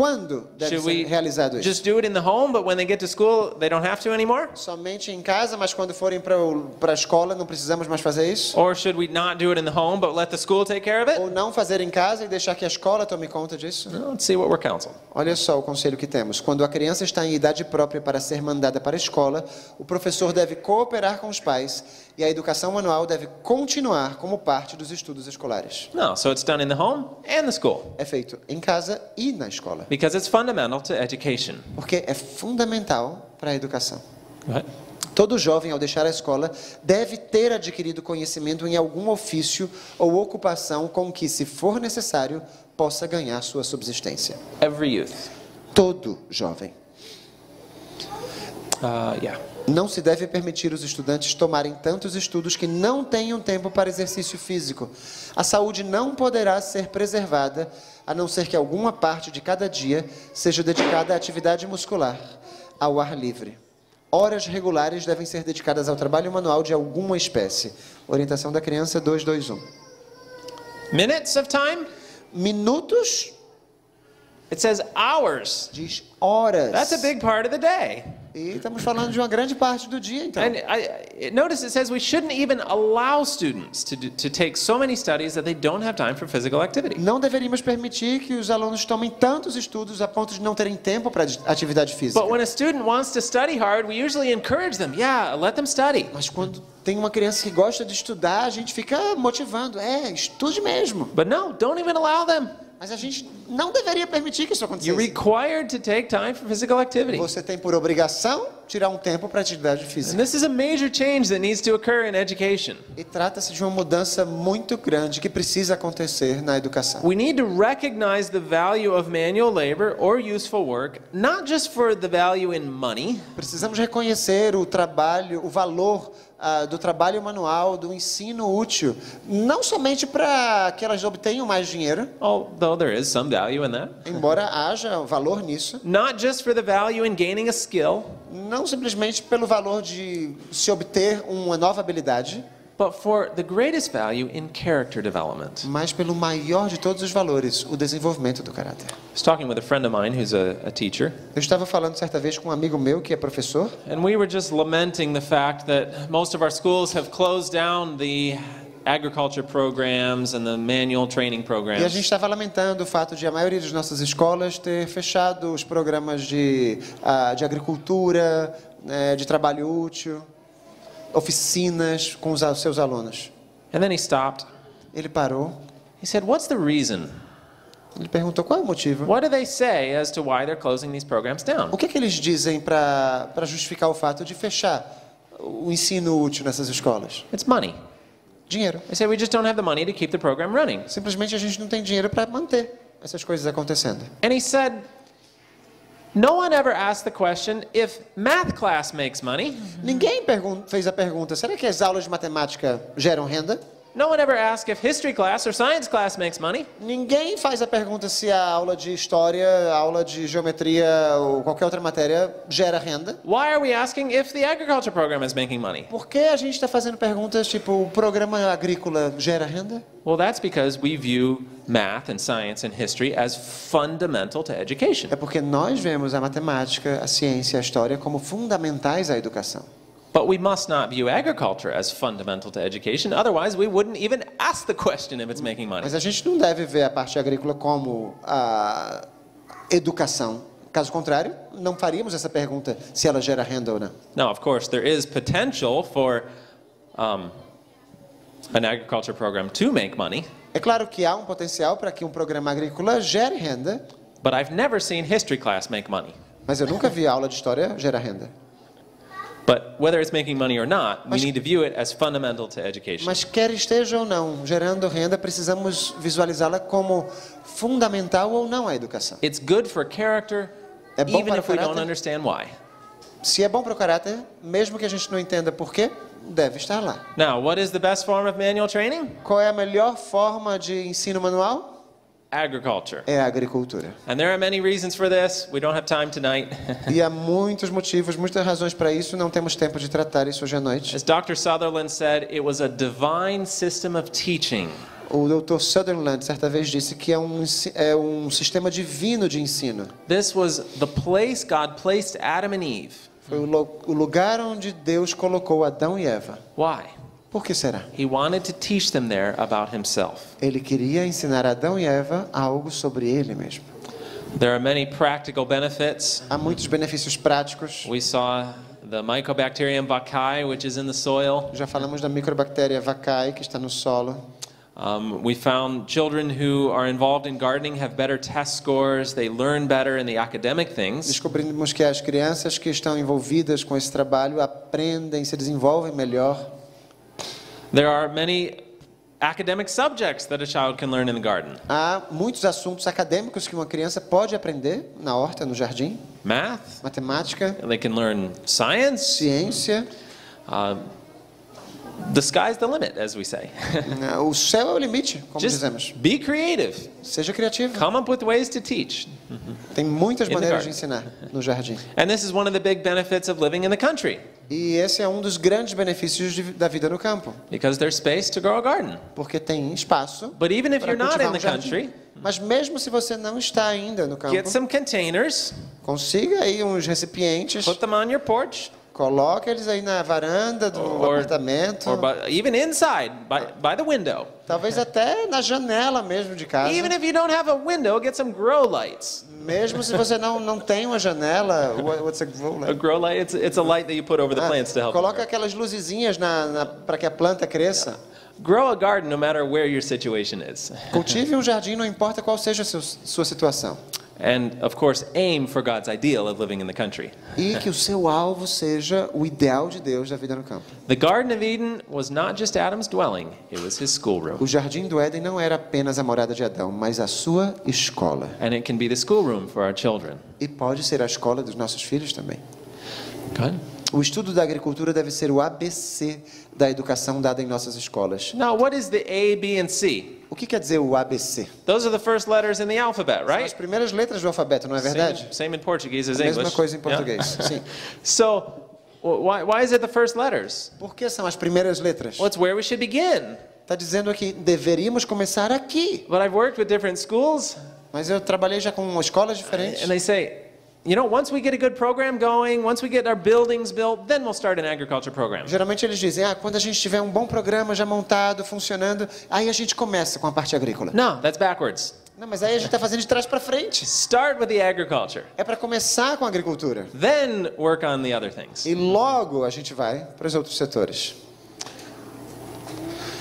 Quando deve Should ser realizado isso? just do it in the home, but when they get to school, they don't have to anymore? Somente em casa, mas quando forem para a escola não precisamos mais fazer isso? Or should we not do it in the home, but let the school take care of it? Ou não fazer em casa e deixar que a escola tome conta disso? Well, Let's see what we're counseled. Olha só o conselho que temos. Quando a criança está em idade própria para ser mandada para a escola, o professor deve cooperar com os pais e a educação manual deve continuar como parte dos estudos escolares. No, so it's done in the home and the school É feito em casa e na escola, because it's fundamental to education. porque é fundamental para a educação. Ahead. Todo jovem, ao deixar a escola, deve ter adquirido conhecimento em algum ofício ou ocupação com que, se for necessário, possa ganhar sua subsistência. Every youth. Todo jovem. Uh, yeah. Não se deve permitir os estudantes tomarem tantos estudos que não tenham tempo para exercício físico. A saúde não poderá ser preservada a não ser que alguma parte de cada dia seja dedicada à atividade muscular, ao ar livre. Horas regulares devem ser dedicadas ao trabalho manual de alguma espécie. Orientação da criança 221. Minutes of time? Minutos It says hours. diz horas. That's a big part of the day. E estamos falando de uma grande parte do dia, então. And I, notice it says we shouldn't even allow students to, do, to take so many studies that they don't have time for physical activity. Não deveríamos permitir que os alunos tomem tantos estudos a ponto de não terem tempo para atividade física. But when a student wants to study hard, we usually encourage them. Yeah, let them study. Mas quando tem uma criança que gosta de estudar, a gente fica motivando. É, estude mesmo. But no, don't even allow them. Mas a gente não deveria permitir que isso You're acontecesse. required to take time for physical activity. Você tem por obrigação tirar um tempo para atividade And física. this is a major change that needs to occur in education. E trata-se de uma mudança muito grande que precisa acontecer na educação. We need to recognize the value of manual labor or useful work, not just for the value in money, Precisamos reconhecer o trabalho, o valor ah, do trabalho manual, do ensino útil, não somente para que elas obtenham mais dinheiro, although there is some value in that. embora haja valor nisso, Not just for the value in gaining a skill, não simplesmente pelo valor de se obter uma nova habilidade, but for the greatest value in character development. mas pelo maior de todos os valores, o desenvolvimento do caráter. I was talking with a friend of mine who's a, a teacher, Eu estava falando certa vez com um amigo meu que é professor, and we were just lamenting the fact that most of our schools have closed down the agriculture programs and the manual training e a programs. gente estava lamentando o fato de a maioria das nossas escolas ter fechado os programas de, ah, de agricultura, né, de trabalho útil, oficinas com os seus alunos. And then he stopped. Ele parou, He said, What's the reason? ele perguntou qual é o motivo. What do they say as to why they're closing these programs down? O que, que eles dizem para justificar o fato de fechar o ensino útil nessas escolas? It's money. Dinheiro. They say we just don't have the money to keep the program running. Simplesmente a gente não tem dinheiro para manter essas coisas acontecendo. And he said, No one ever asked the question if math class makes money. Ninguém fez a pergunta: será que as aulas de matemática geram renda? No one ever asked if history class or science class makes money. Ninguém faz a pergunta se a aula de história, a aula de geometria ou qualquer outra matéria gera renda. Why are we asking if the agriculture program is making money? Por que a gente está fazendo perguntas tipo: o programa agrícola gera renda? Well, that's because we view math and science and history as fundamental to education. É porque nós vemos a matemática, a ciência, a história como fundamentais à educação. But we must not view agriculture as fundamental to education, otherwise, we wouldn't even ask the question if it's making money. Mas a gente não deve ver a parte agrícola como a educação. Caso contrário, não faríamos essa pergunta se ela gera renda ou não. Now, of course, there is potential for um, an agriculture program to make money, É claro que há um potencial para que um programa agrícola gere renda, but I've never seen history class make money. mas eu nunca vi a aula de história gerar renda. But whether it's making money or not, we Mas- need to view it as fundamental to education. Mas quer esteja ou não gerando renda, precisamos visualizá-la como fundamental ou não à educação. It's good for character É bom even para if we don't caráter? understand why. Se é bom para o caráter, mesmo que a gente não entenda por quê, deve estar lá. Now, what is the best form of manual training? Qual é a melhor forma de ensino manual? Agriculture. É a agricultura. And there are many reasons for this. We don't have time tonight. E há [laughs] muitos motivos, muitas razões para isso, não temos tempo de tratar isso hoje à noite. As Dr. Sutherland said, it was a divine system of teaching. O Dr. Sutherland certa vez disse que é um, é um sistema divino de ensino. This was the place God placed Adam and Eve. Foi o lugar onde Deus colocou Adão e Eva. Why? Por que será? He wanted to teach them there about himself. Ele queria ensinar Adão e Eva algo sobre ele mesmo. There are many practical benefits. Há muitos benefícios práticos. We saw the Mycobacterium vaccae, which is in the soil. Já falamos da microbactéria vaccae que está no solo. Um, we found children who are involved in gardening have better test scores. They learn better in the academic things. Descobrimos que as crianças que estão envolvidas com esse trabalho aprendem, se desenvolvem melhor. There are many academic subjects that a child can learn in the garden Há muitos assuntos acadêmicos que uma criança pode aprender na horta, no jardim. math, Matemática, they can learn science. ciência. Uh, the sky's the limit, as we say. [laughs] O céu é o limite, como Just dizemos. be creative. Seja criativo. Come up with ways to teach. Tem muitas maneiras de ensinar no jardim. And this is one of the big benefits of living in the country E esse é um dos grandes benefícios de- da vida no campo, because there's space to grow a garden. porque tem espaço But even if you're not in the country, Mas mesmo se você não está ainda no campo, get some containers, consiga aí uns recipientes, put them on your porch, coloque eles aí na varanda do or, apartamento, or by, even inside by, by the window. talvez até na janela mesmo de casa. Even if you don't have a window, get some grow lights. Mesmo se você não, não tem uma janela, what- what's a grow A light? grow light, it's, it's a light that you put over the Ah, plants to help. coloca aquelas luzezinhas na, na, para que a planta cresça. Grow a garden no matter where your situation is. Cultive um jardim, não importa qual seja a sua situação. And of course, aim for God's ideal of living in the country. E que o seu alvo seja o ideal de Deus da vida no campo. The Garden of Eden was not just Adam's dwelling, it was his schoolroom. O jardim do Éden não era apenas a morada de Adão, mas a sua escola. And it can be the schoolroom for our children. E pode ser a escola dos nossos filhos também. Good. O estudo da agricultura deve ser o ABC da educação dada em nossas escolas. Now, what is the A, B, and C? O que quer dizer o ABC? Those are the first letters in the alphabet, São as right? primeiras letras do alfabeto, não é verdade? Same, same in Portuguese as A mesma English. coisa em Yeah. português. [laughs] Sim. So, wh- why, why is it the first letters? Por que são as primeiras letras? Well, it's where we should begin. Está dizendo que deveríamos começar aqui. But I've worked with different schools, Mas eu trabalhei já com escolas diferentes. and they say, you know, once we get a good program going, once we get our buildings built, then we'll start an agriculture program. Geralmente eles dizem, ah, quando a gente tiver um bom programa já montado, funcionando, aí a gente começa com a parte agrícola. No, that's backwards. Não, mas aí a gente está fazendo de trás para frente. Start with the agriculture, É para começar com a agricultura. then work on the other things. E logo a gente vai para os outros setores.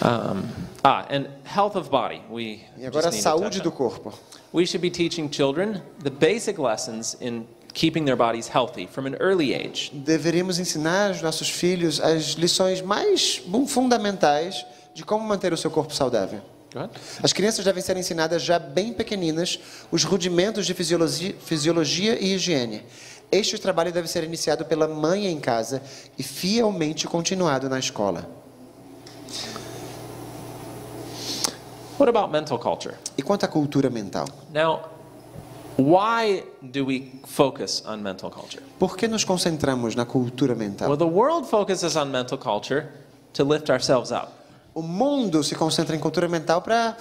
Ah, and health of body. We E agora a saúde do corpo. We should be teaching children the basic lessons in keeping their bodies healthy from an early age. Deveríamos ensinar aos nossos filhos as lições mais fundamentais de como manter o seu corpo saudável. As crianças devem ser ensinadas já bem pequeninas os rudimentos de fisiologia, fisiologia e higiene. Este trabalho deve ser iniciado pela mãe em casa e fielmente continuado na escola. What about mental culture? E quanto à cultura mental? Now, why do we focus on mental culture? Por que nos concentramos na cultura mental? Well, the world focuses on mental culture to lift ourselves up. O mundo se concentra em cultura mental para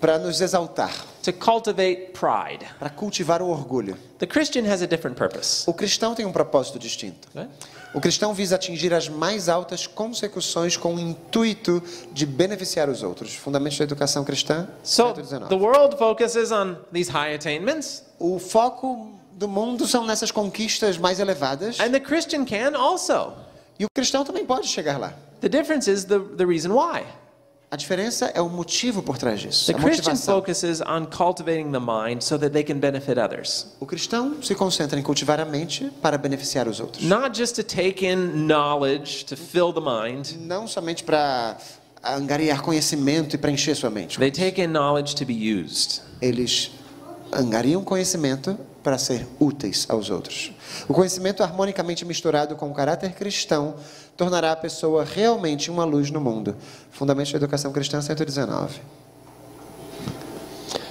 para nos exaltar, to cultivate pride. para cultivar o orgulho. The Christian has a different purpose. O cristão tem um propósito distinto. Okay? O cristão visa atingir as mais altas consecuções com o intuito de beneficiar os outros. Fundamentos da educação cristã, So 119. the world focuses on these high attainments, O foco do mundo são nessas conquistas mais elevadas. and the Christian can also. E o cristão também pode chegar lá. The difference is the, the reason why. A diferença é o motivo por trás disso, The a Christian focuses on cultivating the mind so that they can benefit others. O cristão se concentra em cultivar a mente para beneficiar os outros. Not just to take in knowledge to fill the mind, Não somente para angariar conhecimento e preencher sua mente. they take in knowledge to be used. Eles angariam conhecimento para ser úteis aos outros. O conhecimento harmonicamente misturado com o caráter cristão tornará a pessoa realmente uma luz no mundo. Fundamentos da Educação Cristã 119.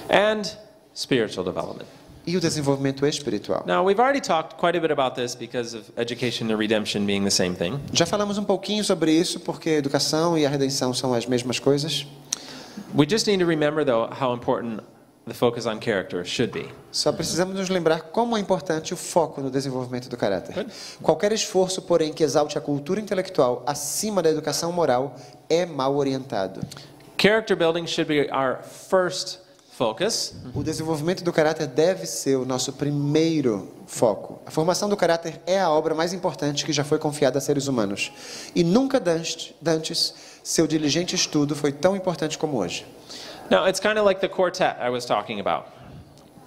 And spiritual development. E o desenvolvimento espiritual. Now, we've already talked quite a bit about this because of education and redemption being the same thing. Já falamos um pouquinho sobre isso porque educação e a redenção são as mesmas coisas. We just need to remember, though, how important the focus on character should be. Só precisamos nos lembrar como é importante o foco no desenvolvimento do caráter. Qualquer esforço, porém, que exalte a cultura intelectual acima da educação moral é mal orientado. Character building should be our first focus. O desenvolvimento do caráter deve ser o nosso primeiro foco. A formação do caráter é a obra mais importante que já foi confiada a seres humanos. E nunca dantes seu diligente estudo foi tão importante como hoje. Now, it's kind of like the quartet I was talking about.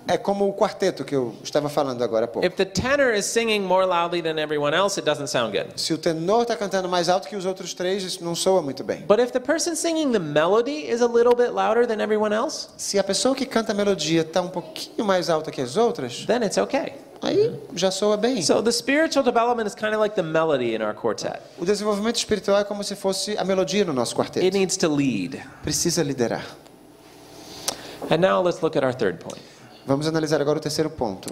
É como o quarteto que eu estava falando agora há pouco. If the tenor is singing more loudly than everyone else, it doesn't sound good. Se o tenor está cantando mais alto que os outros três, isso não soa muito bem. But if the person singing the melody is a little bit louder than everyone else, Se a pessoa que canta a melodia está um pouquinho mais alta que as outras, then it's okay. aí já soa bem. So the spiritual development is kind of like the melody in our quartet. O desenvolvimento espiritual é como se fosse a melodia no nosso It quarteto. needs to lead. Precisa liderar. And now let's look at our third point. Vamos analisar agora o terceiro ponto.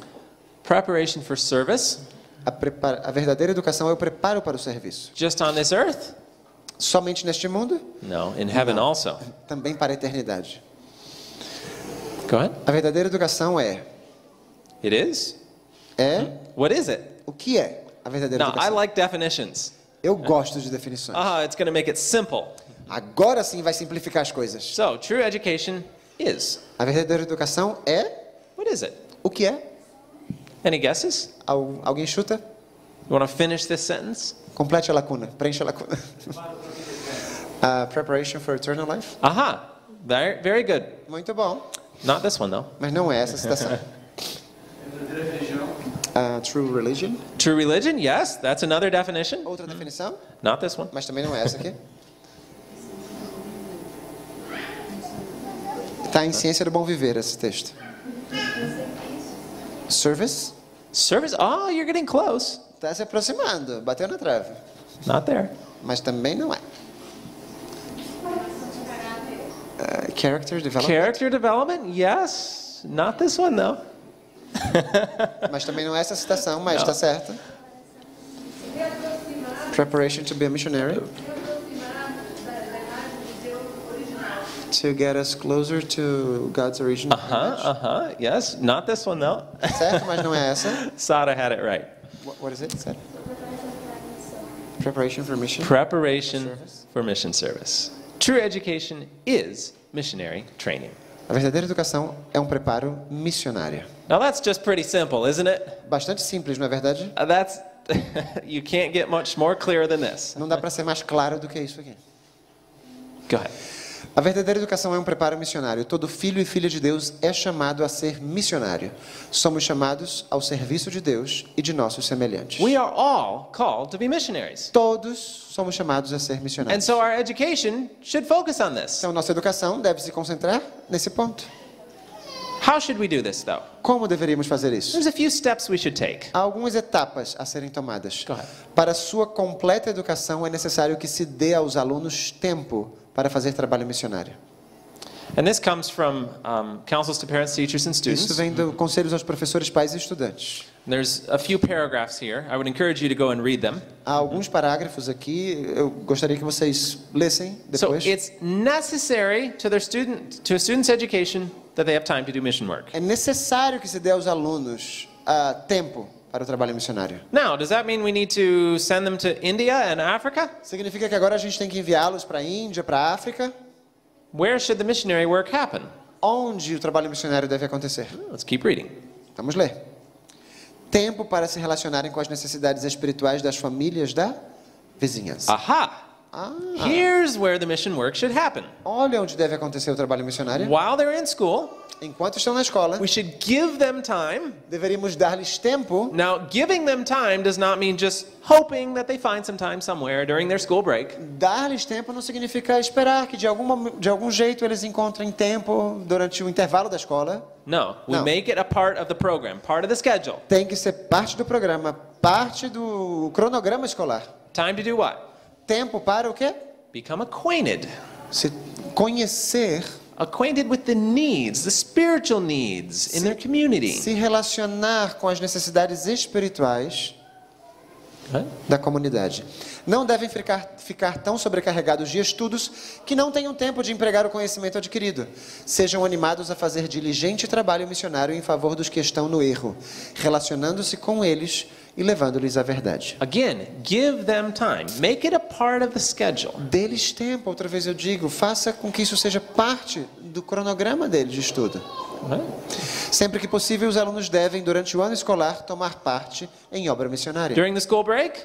Preparation for service, A, prepara- a verdadeira educação é o preparo para o serviço. just on this earth? Somente neste mundo? No, in heaven also. Também para a eternidade. Go ahead. A verdadeira educação é It is? é What is it? o que é a verdadeira Now, I educação? like definitions. Eu gosto de definições. Ah, it's going to make it simple. Agora sim vai simplificar as coisas. So, true education is. A verdadeira educação é What is it? o que é? Any guesses? Al- alguém chuta? You want to finish this sentence? Complete a lacuna, preencha a lacuna. [laughs] Uh, preparation for eternal life? Aha. Very, very good. Muito bom, Not this one, though. mas não é essa citação. [laughs] Uh, true religion? True religion? Yes, that's another definition. Outra definição, Not this one. mas também não é essa aqui. [laughs] Está em Ciência do Bom Viver esse texto. Service? Service? Oh, you're getting close. Está se aproximando, bateu na trave. Not there. Mas também não é. Uh, character development? Character development? Yes. Not this one, though. [laughs] Mas também não é essa citação, mas está certa. Preparation to be a missionary. To get us closer to God's original Uh huh. image. Uh huh. Yes. Not this one, though. Certo, mas não é essa. [laughs] Sada had it right. What, what is it? Certo. Preparation for mission. Preparation for mission service. True education is missionary training. A verdadeira educação é um preparo missionário. Now that's just pretty simple, isn't it? Bastante simples, não é verdade? Uh, That's [laughs] you can't get much more clear than this. Não dá para ser mais claro do que isso aqui. Go ahead. A verdadeira educação é um preparo missionário. Todo filho e filha de Deus é chamado a ser missionário. Somos chamados ao serviço de Deus e de nossos semelhantes. We are all called to be missionaries. Todos somos chamados a ser And missionários. so our education should focus on this. Então, nossa educação deve se concentrar nesse ponto. How should we do this though? Como deveríamos fazer isso? There's a few steps we should take. Há algumas etapas a serem tomadas. Para sua completa educação, é necessário que se dê aos alunos tempo para fazer trabalho missionário. And this comes from um, councils to parents, teachers, and Isso students. vem do Conselhos aos Professores, Pais e Estudantes. There's a few paragraphs here. I would encourage you to go and read them. Há alguns parágrafos aqui, eu gostaria que vocês lessem So depois. it's necessary to their student to a student's education that they have time to do mission work. É necessário que se dê aos alunos ah, tempo para o trabalho missionário. Now, does that mean we need to send them to India and Africa? Significa que agora a gente tem que enviá-los para a Índia, para a África? Where should the missionary work happen? Onde o trabalho missionário deve acontecer? Let's keep reading. Vamos ler. Tempo para se relacionarem com as necessidades espirituais das famílias da vizinhança. Aha! Ah, Here's where the mission work should happen. olha onde deve acontecer o trabalho missionário. While they're in school, Enquanto estão na escola, we should give them time. deveríamos dar-lhes tempo. Now, giving them time does not mean just hoping that they find some time somewhere during their school break. Dar-lhes tempo não significa esperar que de, alguma, de algum jeito eles encontrem tempo durante o intervalo da escola. No, we No. make it a part of the program, part of the schedule. Tem que ser parte do programa, parte do cronograma escolar. Time to do what? Tempo para o quê? Become acquainted. Se conhecer, Acquainted with the needs, the spiritual needs in their community. se relacionar com as necessidades espirituais da comunidade. Não devem ficar, ficar tão sobrecarregados de estudos que não tenham tempo de empregar o conhecimento adquirido. Sejam animados a fazer diligente trabalho missionário em favor dos que estão no erro, relacionando-se com eles e levando-lhes a verdade. Again, give them time. Make it a part of the schedule. Deles tempo, outra vez eu digo, faça com que isso seja parte do cronograma deles de estudo. Right? Sempre que possível, os alunos devem, durante o ano escolar, tomar parte em obra missionária. During the school break?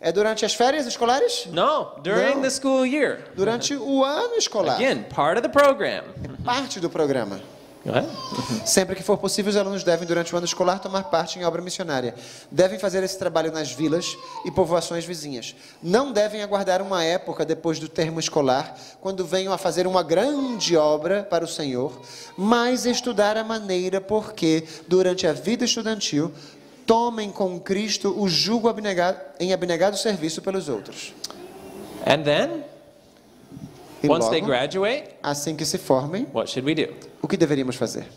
É durante as férias escolares? No, during No. the school year. Durante o ano escolar. Again, part of the program. Parte do programa. Right? Sempre que for possível, os alunos devem, durante o ano escolar, tomar parte em obra missionária. Devem fazer esse trabalho nas vilas e povoações vizinhas. Não devem aguardar uma época depois do termo escolar, quando venham a fazer uma grande obra para o Senhor, mas estudar a maneira porque, durante a vida estudantil, tomem com Cristo o jugo abnegado, em abnegado serviço pelos outros. And then, E once they graduate, assim que se formem, what should we do? O que deveríamos fazer?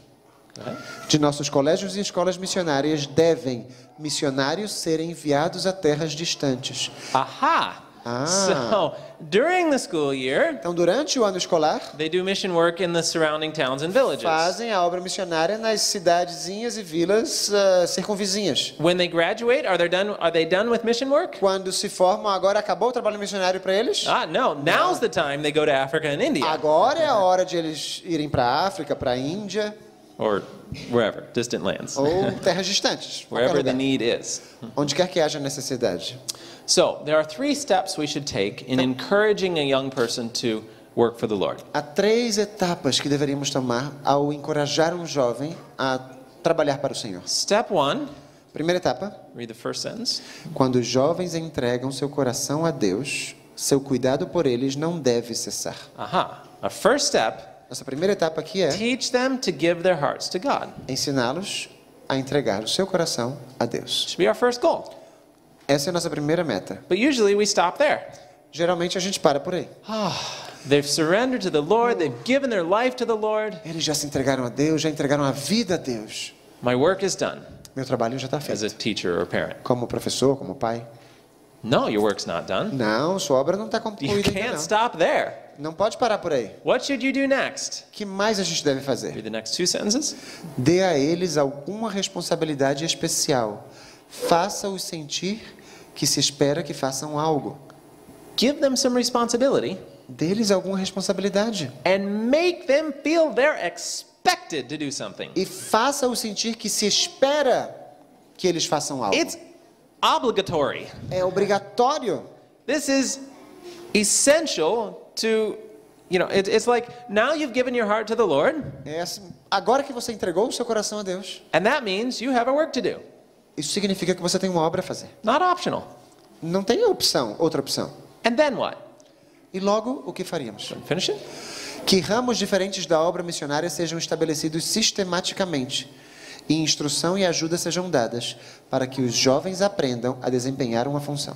De nossos colégios e escolas missionárias devem missionários serem enviados a terras distantes. Aha! Ah. So, during the school year, Então, durante o ano escolar, they do mission work in the surrounding towns and villages. fazem a obra missionária nas cidadezinhas e vilas ah, circunvizinhas. When they graduate, are they done are they done with mission work? Quando se formam, agora acabou o trabalho missionário para eles? Ah, no. Now's the time they go to Africa and India Agora é a hora de eles irem para a África, para a Índia or wherever, distant lands. ou terras distantes, Wherever the need is. onde quer que haja necessidade. So, there are three steps we should take in encouraging a young person to work for the Lord. Há três etapas que deveríamos tomar ao encorajar um jovem a trabalhar para o Senhor. Step 1, Primeira etapa, read the first sentence. quando os jovens entregam seu coração a Deus, seu cuidado por eles não deve cessar. Aha. A first step, Nossa primeira etapa aqui é teach them to give their hearts to God. ensiná-los a entregar o seu coração a Deus. Should be our first goal. Essa é a nossa primeira meta. But usually we stop there. Geralmente a gente para por aí. They've surrendered to the Lord, they've given their life to the Lord. Eles já se entregaram a Deus, já entregaram a vida a Deus. My work is done Meu trabalho já está as feito. a teacher or parent. Como professor, como pai. No, your work's not done. Não, sua obra não está You concluída ainda can't não. stop there. Não pode parar por aí. What should you do next? O que mais a gente deve Read fazer? the next two sentences. Dê a eles alguma responsabilidade especial. Faça-os sentir que se espera que façam algo. Give them some responsibility Dê-lhes alguma responsabilidade. and make them feel they're expected to do something. E faça-os sentir que se espera que eles façam algo. It's obligatory. É obrigatório. This is essential to, you know, it, it's like now you've given your heart to the Lord, É assim, agora que você entregou o seu coração a Deus, and that means you have a work to do. Isso significa que você tem uma obra a fazer. Not optional. Não tem opção, outra opção. And then what? E logo, o que faríamos? Finish it? Que ramos diferentes da obra missionária sejam estabelecidos sistematicamente e instrução e ajuda sejam dadas para que os jovens aprendam a desempenhar uma função.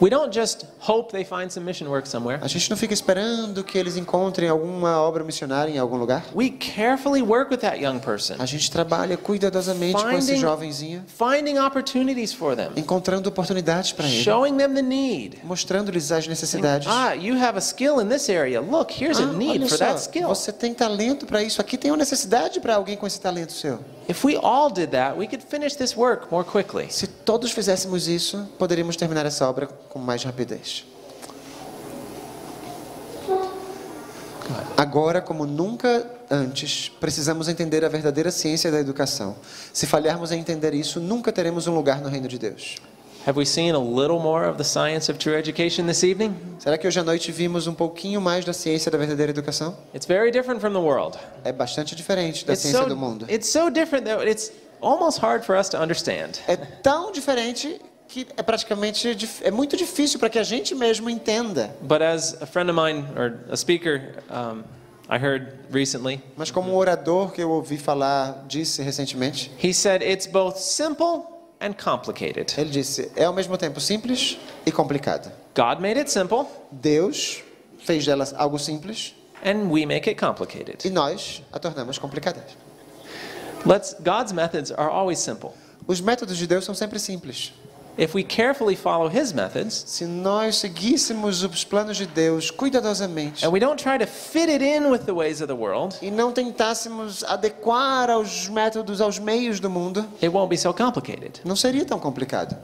We don't just hope they find some mission work somewhere. A gente não fica esperando que eles encontrem alguma obra missionária em algum lugar. We carefully work with that young person, A gente trabalha cuidadosamente com esse Finding- jovenzinho, finding opportunities for them, encontrando oportunidades para ele, showing them the need. mostrando-lhes as necessidades. Ah, you have a skill in this area. Look, here's a Ah, need olha for só, that skill. você tem talento para isso. Aqui tem uma necessidade para alguém com esse talento seu. If we all did that, we could finish this work more quickly. Se todos fizéssemos isso, poderíamos terminar essa obra com mais rapidez. Agora, como nunca antes, precisamos entender a verdadeira ciência da educação. Se falharmos em entender isso, nunca teremos um lugar no reino de Deus. Have we seen a little more of the science of true education this evening? Será que hoje à noite vimos um pouquinho mais da ciência da verdadeira educação? It's very different from the world. É bastante diferente da It's ciência so, do mundo. it's so different that it's almost hard for us to understand. É tão diferente que é praticamente é muito difícil para que a gente mesmo entenda. But as a friend of mine or a speaker um, I heard recently. Mas como um orador que eu ouvi falar disse recentemente, He said it's both simple and complicated. ele disse: é ao mesmo tempo simples e complicado. God made it simple, Deus fez dela algo simples and we make it complicated. e nós a tornamos complicada. Let's, God's methods are always simple. Os métodos de Deus são sempre simples. If we carefully follow His methods Se nós seguíssemos os planos de Deus cuidadosamente and we don't try to fit it in with the ways of the world, e não tentássemos adequar aos métodos, aos meios do mundo, it won't be so complicated. não seria tão complicado.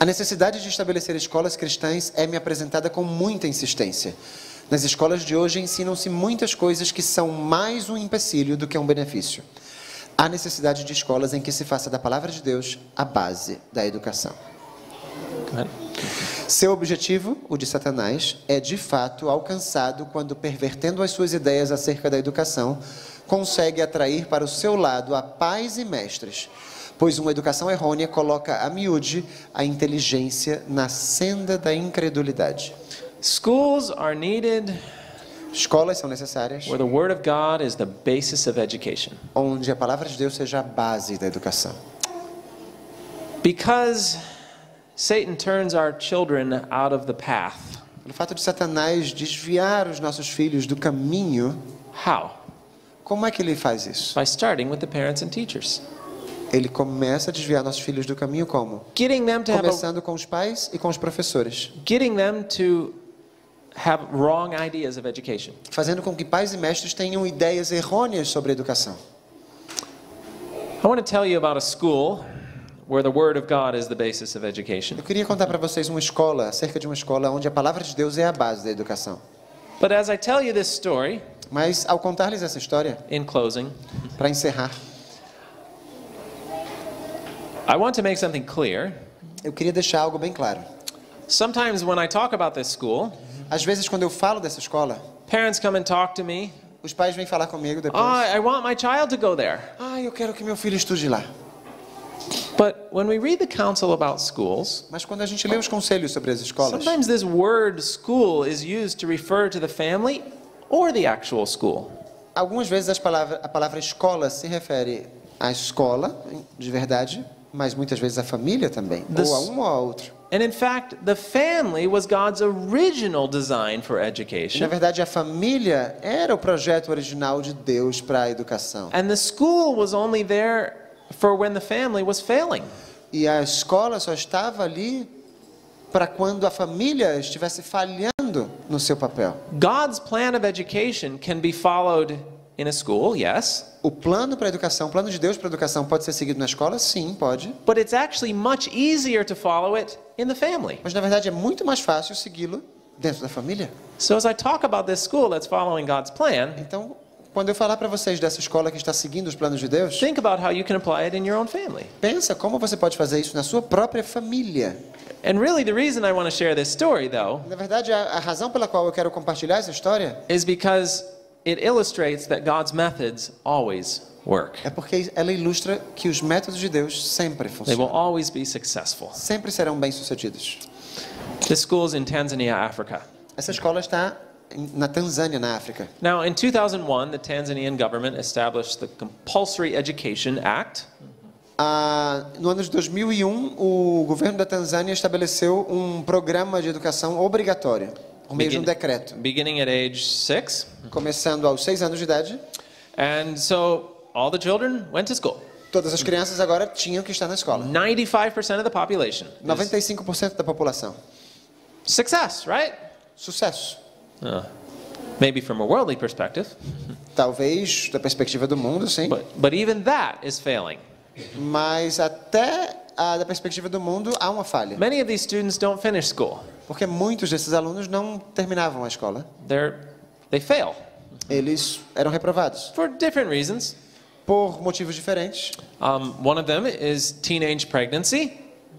A necessidade de estabelecer escolas cristãs é me apresentada com muita insistência. Nas escolas de hoje ensinam-se muitas coisas que são mais um empecilho do que um benefício. Há necessidade de escolas em que se faça da palavra de Deus a base da educação. Seu objetivo, o de Satanás, é de fato alcançado quando, pervertendo as suas ideias acerca da educação, consegue atrair para o seu lado a pais e mestres, pois uma educação errônea coloca a miúde a inteligência na senda da incredulidade. Schools are needed Escolas são necessárias where the Word of God is the basis of education. onde a palavra de Deus seja a base da educação. Because Satan turns our children out of the path. Pelo fato de Satanás desviar os nossos filhos do caminho, How? como é que ele faz isso? By starting with the parents and teachers. Ele começa a desviar nossos filhos do caminho como? Have a, Começando com os pais e com os professores, getting them to have wrong ideas of education. fazendo com que pais e mestres tenham ideias errôneas sobre a educação. I want to tell you about a school where the Word of God is the basis of education. Eu queria contar para vocês uma escola, acerca de uma escola onde a palavra de Deus é a base da educação. But as I tell you this story, Mas ao contar-lhes essa história, in closing, para encerrar, I want to make something clear. eu queria deixar algo bem claro. Sometimes when I talk about this school, Às vezes, quando eu falo dessa escola, parents come and talk to me. os pais vêm falar comigo Oh, depois. I want my child to go there. Ah, eu quero que meu filho estude lá. But when we read the counsel about schools, Mas quando a gente lê os conselhos sobre as escolas, sometimes this word school is used to refer to the family or the actual school. algumas vezes palavra, a palavra escola se refere à escola, de verdade, mas muitas vezes à família também, This- ou a um ou a outro. And in fact, the family was God's original design for Na education, verdade, a família era o projeto original de Deus para a educação. and the school was only there for when the family was failing. E a escola só estava ali para quando a família estivesse falhando no seu papel. God's plan of education can be followed in a school, yes, O plano para a educação, o plano de Deus para a educação pode ser seguido na escola? Sim, pode. but it's actually much easier to follow it in the family. Mas na verdade é muito mais fácil segui-lo dentro da família. So as I talk about this school that's following God's plan, Então, quando eu falar para vocês dessa escola que está seguindo os planos de Deus, think about how you can apply it in your own family. pensa como você pode fazer isso na sua própria família. And really, the reason I want to share this story, though, Na verdade, a, a razão pela qual eu quero compartilhar essa história is because it illustrates that God's methods always work. é porque ela ilustra que os métodos de Deus sempre They will funcionam. always be successful. Sempre serão bem-sucedidos. This school is in Tanzania, Africa. Essa escola está na Tanzânia, na África. Now, in 2001, the Tanzanian government established the Compulsory Education Act, Ah, no ano de 2001, o governo da Tanzânia estabeleceu um programa de educação obrigatório, por meio de um decreto, beginning at age six. começando aos seis anos de idade. And so all the children went to school. Todas as crianças agora tinham que estar na escola. 95% of the population. is 95% da população. Success, right? Sucesso. Uh, maybe from a worldly perspective, Talvez da perspectiva do mundo, sim, but, but even that is failing. mas até a, da perspectiva do mundo há uma falha, Many of these students don't finish school. Porque muitos desses alunos não terminavam a escola. They're, they fail Eles eram reprovados for different reasons. por motivos diferentes. Um, one of them is teenage pregnancy,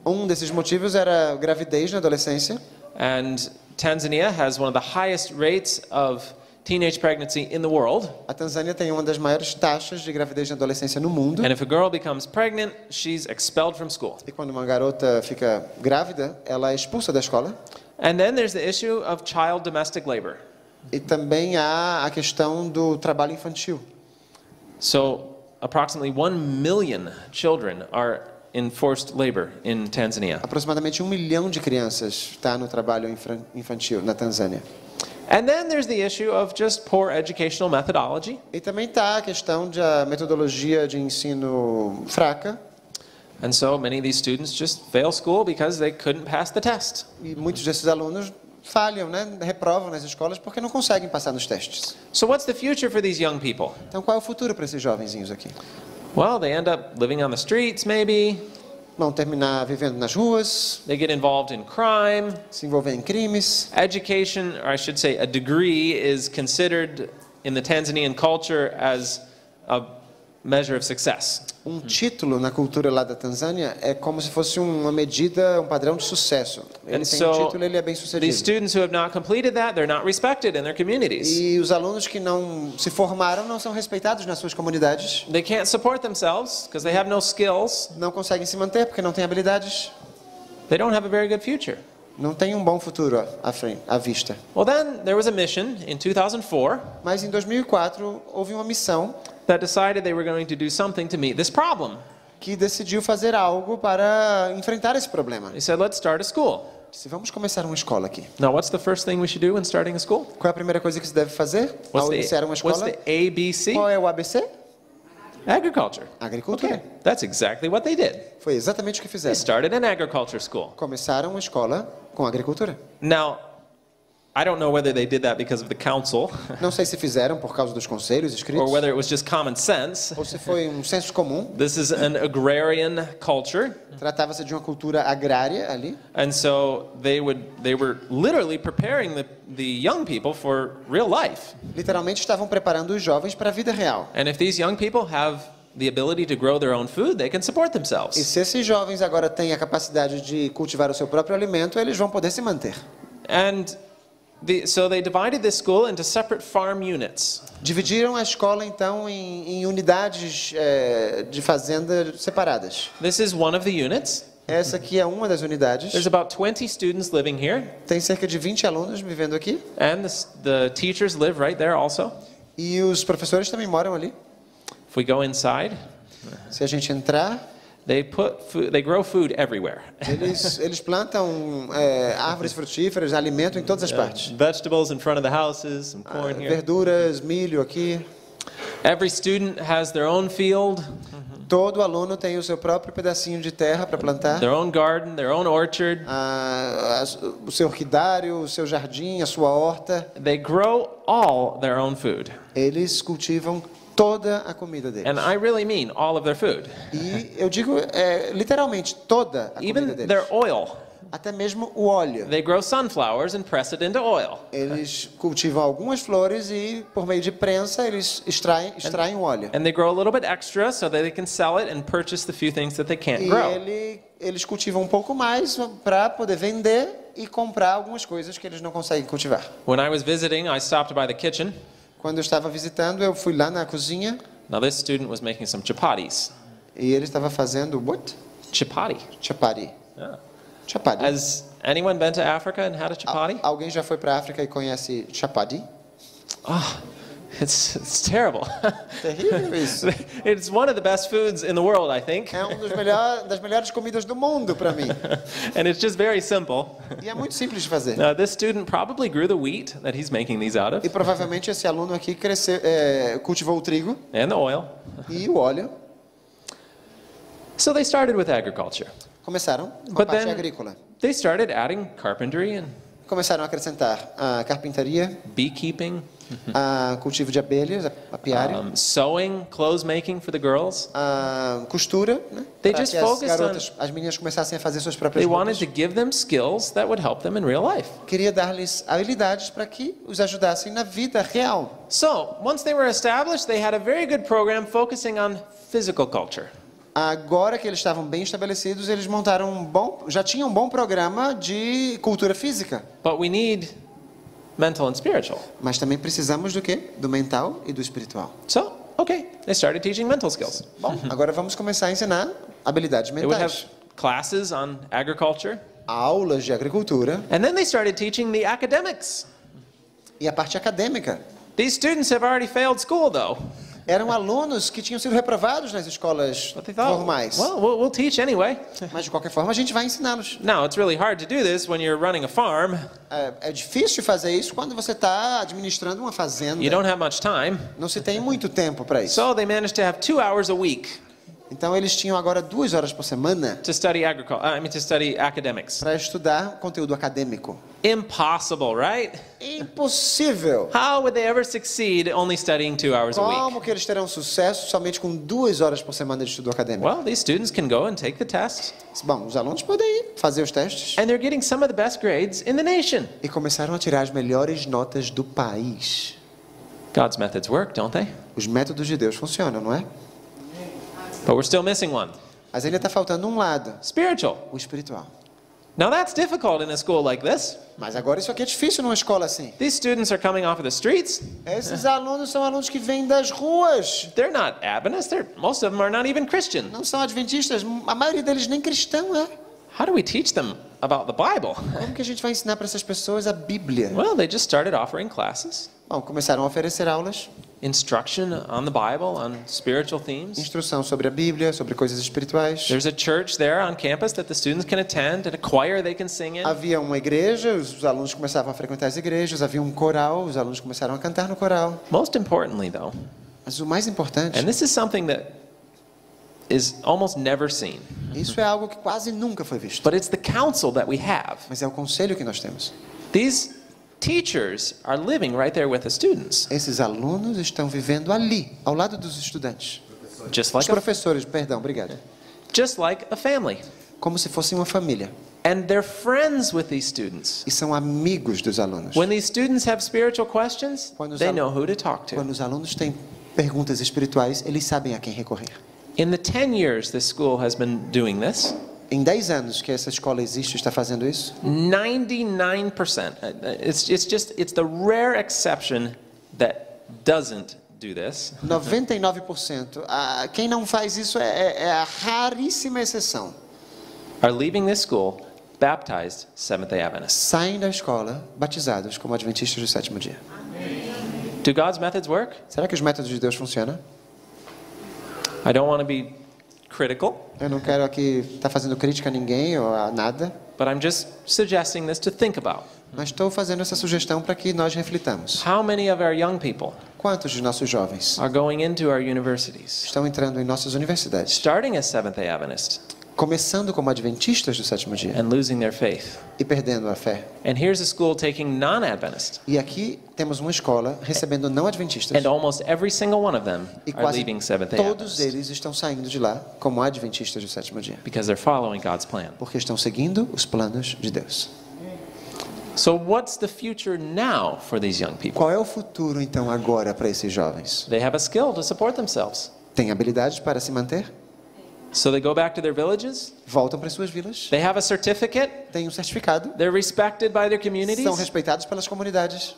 Um desses motivos era gravidez na adolescência. and Tanzania has one of the highest rates of teenage pregnancy in the world. A Tanzânia tem uma das maiores taxas de gravidez na adolescência no mundo. And if a girl becomes pregnant, she's expelled from school. E quando uma garota fica grávida, ela é expulsa da escola. And then there's the issue of child domestic labor. E também há a questão do trabalho infantil. So, approximately 1 million children are in forced labor in Tanzania. Aproximadamente um milhão de crianças está no trabalho infantil na Tanzânia. And then there's the issue of just poor educational methodology. E também está a questão da metodologia de ensino fraca. And so many of these students just fail school because they couldn't pass the test. E muitos desses alunos falham, né? reprovam nas escolas porque não conseguem passar nos testes. So, what's the future for these young people? Então, qual é o futuro para esses jovenzinhos aqui? Well, they end up living on the streets, maybe. Vão terminar vivendo nas ruas, They get involved in crime. se envolver em crimes. Education, or I should say, a degree, is considered in the Tanzanian culture as a measure of success. Um título na cultura lá da Tanzânia é como se fosse uma medida, um padrão de sucesso. Ele And tem um so, título, ele é bem These sucedido. students who have not completed that, they're not respected in their communities. E os alunos que não se formaram não são respeitados nas suas comunidades, They can't support themselves because they have no skills. não conseguem se manter porque não têm habilidades, They don't have a very good future. não têm um bom futuro à, frente, à vista. Well, then there was a mission in 2004 Mas em 2004 houve uma missão that decided they were going to do something to meet this problem. que decidiu fazer algo para enfrentar esse problema. They said, let's start a school. Se vamos começar uma escola aqui, Now, what's the first thing we should do when starting a school? qual é a primeira coisa que se deve fazer What's ao iniciar uma the, what's escola? the ABC? Qual é o ABC? Agriculture. Agricultura. Okay, that's exactly what they did. Foi exatamente o que They fizeram. started an agriculture school. Começaram uma escola com agricultura. Now, I don't know whether they did that because of the council [laughs] Não sei se fizeram por causa dos conselhos or escritos whether it was just common sense. ou se foi um senso comum. This is an agrarian culture, Tratava-se de uma cultura agrária ali. and so they would they were literally preparing the, the young people for real life. Literalmente estavam preparando os jovens para a vida real. And if these young people have the ability to grow their own food, they can support E themselves. se esses jovens agora têm a capacidade de cultivar o seu próprio alimento, eles vão poder se manter. And the, so they divided this school into separate farm units. Dividiram a escola então em, em unidades eh, de fazenda separadas. This is one of the units. Essa aqui é uma das unidades. There's about 20 students living here, Tem cerca de 20 alunos vivendo aqui and the, the teachers live right there also. e os professores também moram ali. If we go inside, Se a gente entrar, they put food, they grow food everywhere. [laughs] eles, eles plantam eh, árvores frutíferas, alimento em todas as partes. Vegetables in front of the houses, some Ah, corn here. Verduras, milho aqui. Every student has their own field, Todo aluno tem o seu próprio pedacinho de terra para plantar. their own garden, their own orchard. Ah, o seu orquidário, o seu jardim, a sua horta. They grow all their own food. Eles cultivam toda a comida deles. And I really mean all of their food. E eu digo é, literalmente toda a Even comida deles. their oil. Até mesmo o óleo. They grow sunflowers and press it into oil. Eles cultivam algumas flores e, por meio de prensa, eles extraem, extraem o óleo. And they grow a little bit extra so that they can sell it and purchase the few things that they can't E grow. ele, eles cultivam um pouco mais para poder vender e comprar algumas coisas que eles não conseguem cultivar. When I was visiting, I stopped by the kitchen. Quando eu estava visitando, eu fui lá na cozinha Now, this student was making some chapatis. e ele estava fazendo what? Chapati. Chapati. Yeah. Chapati. Has anyone been to Africa and had a chapati? Al- Alguém já foi para a África e conhece chapati? Oh, it's, it's terrible. [laughs] Terrível isso. [laughs] it's one of the best foods in the world, I think. É uma das melhores comidas do mundo para mim. [laughs] and it's just very simple. E é muito simples de fazer. Now, this student probably grew the wheat that he's making these out of E provavelmente esse aluno aqui cresceu, é, cultivou o trigo and the oil. e o óleo. So they started with agriculture. Começaram com a But parte then- agrícola. They started adding carpentry and Começaram a acrescentar a carpintaria, beekeeping, a cultivo de abelhas, a apiário, um, sewing, clothes making for the girls. a costura, né? They Para just que as focused garotas, as meninas começassem a fazer suas próprias They wanted roupas. to give them skills that would help them in real life. Queria dar-lhes habilidades para que os ajudassem na vida real. So, once they were established, they had a very good program focusing on physical culture. Agora que eles estavam bem estabelecidos, eles montaram um bom, já tinham um bom programa de cultura física. But we need mental and spiritual. Mas também precisamos do quê? Do mental e do espiritual. So, okay, they started teaching mental skills. [laughs] Bom, agora vamos começar a ensinar habilidades They would have mentais. classes on agriculture, aulas de agricultura And then they started teaching the academics. e a parte acadêmica. These students have already failed school, though. Eram alunos que tinham sido reprovados nas escolas But they thought, normais. well, well, we'll teach anyway. [laughs] Mas de qualquer forma a gente vai ensiná-los. Now, it's really hard to do this when you're running a farm. É, é difícil fazer isso quando você está administrando uma fazenda. You don't have much time. Não se tem muito tempo para isso. So they managed to have two hours a week Então eles tinham agora duas horas por semana to study agriculture. I mean, to study academics. para estudar conteúdo acadêmico. Impossible, right? Impossível! How would they ever succeed only studying two hours a week? Como que eles terão sucesso somente com duas horas por semana de estudo acadêmico? Well, these students can go and take the test, Bom, os alunos podem ir fazer os testes and they're getting some of the best grades in the nation. e começaram a tirar as melhores notas do país. God's methods work, don't they? Os métodos de Deus funcionam, não é? But we're still missing one Mas ainda está faltando um lado, spiritual. o espiritual. Now, that's difficult in a school like this. Mas agora isso aqui é difícil numa escola assim. These students are coming off of the streets. Esses alunos são alunos que vêm das ruas. They're not Adventists. They're, most of them are not even Christian. Não são adventistas, a maioria deles nem cristão é. How do we teach them about the Bible? [laughs] Como que a gente vai ensinar para essas pessoas a Bíblia? Well, they just started offering classes, Bom, começaram a oferecer aulas, instruction on the Bible, on spiritual themes. instrução sobre a Bíblia, sobre coisas espirituais. There's a church there on campus that the students can attend and a choir they can sing in. Havia uma igreja, os alunos começavam a frequentar as igrejas, havia um coral, os alunos começaram a cantar no coral. Most importantly, though, Mas o mais importante, and this is something that is almost never seen, isso é algo que quase nunca foi visto. but it's the counsel that we have. Mas é o conselho que nós temos. These teachers are living right there with the students, Esses alunos estão vivendo ali, ao lado dos estudantes. just Os like a, professores, perdão, obrigado. just like a family. Como se fossem uma família. And they're friends with these students. E são amigos dos alunos. When these students have spiritual questions, os they know who to talk to. Quando os alunos têm perguntas espirituais, eles sabem a quem recorrer. In the 10 years this school has been doing this, Em 10 anos que essa escola existe está fazendo isso, 99%, uh, it's, it's just, it's the rare exception that doesn't do this. [laughs] 99%. Ah, quem não faz isso é, é- é a raríssima exceção. Are leaving this school baptized Seventh day Adventists. Saem da escola batizados como adventistas do sétimo dia. Do God's methods work? Será que os métodos de Deus funcionam? I don't want to be critical, Eu não quero aqui estar fazendo crítica a ninguém ou a nada, but I'm just suggesting this to think about. mas estou fazendo essa sugestão para que nós reflitamos. How many of our young people Quantos de nossos jovens are going into our universities, estão entrando em nossas universidades, starting as Seventh day Adventists, começando como adventistas do sétimo dia and losing their faith? e perdendo a fé? And here's a school taking non Adventists, E aqui temos uma escola recebendo não adventistas and almost every single one of them e are quase leaving Seventh day todos Adventists eles estão saindo de lá como adventistas do sétimo dia, because they're following God's plan. porque estão seguindo os planos de Deus. So, what's the future now for these young people? Qual é o futuro então agora para esses jovens? They have a skill to support themselves. Têm habilidades para se manter? So, they go back to their villages, Voltam para as suas vilas? they have a certificate, Têm um certificado? they're respected by their São communities, respeitados pelas comunidades?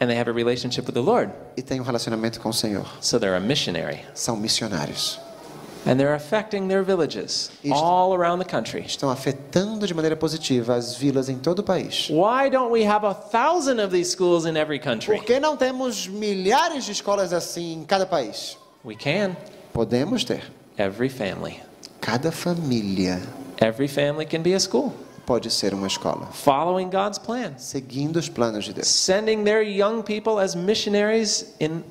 and they have a relationship with the Lord. E têm um relacionamento com o Senhor? So, they're a missionary. São missionários. And they're affecting their villages all around the country. Estão afetando de maneira positiva as vilas em todo o país. Why don't we have a thousand of these schools in every country? Por que não temos milhares de escolas assim em cada país? We can. Podemos ter. Every family. Cada família Every family can be a school, pode ser uma escola, following God's plan, seguindo os planos de Deus, sending their young people as missionaries in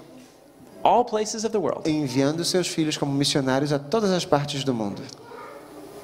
all places of the world. enviando seus filhos como missionários a todas as partes do mundo.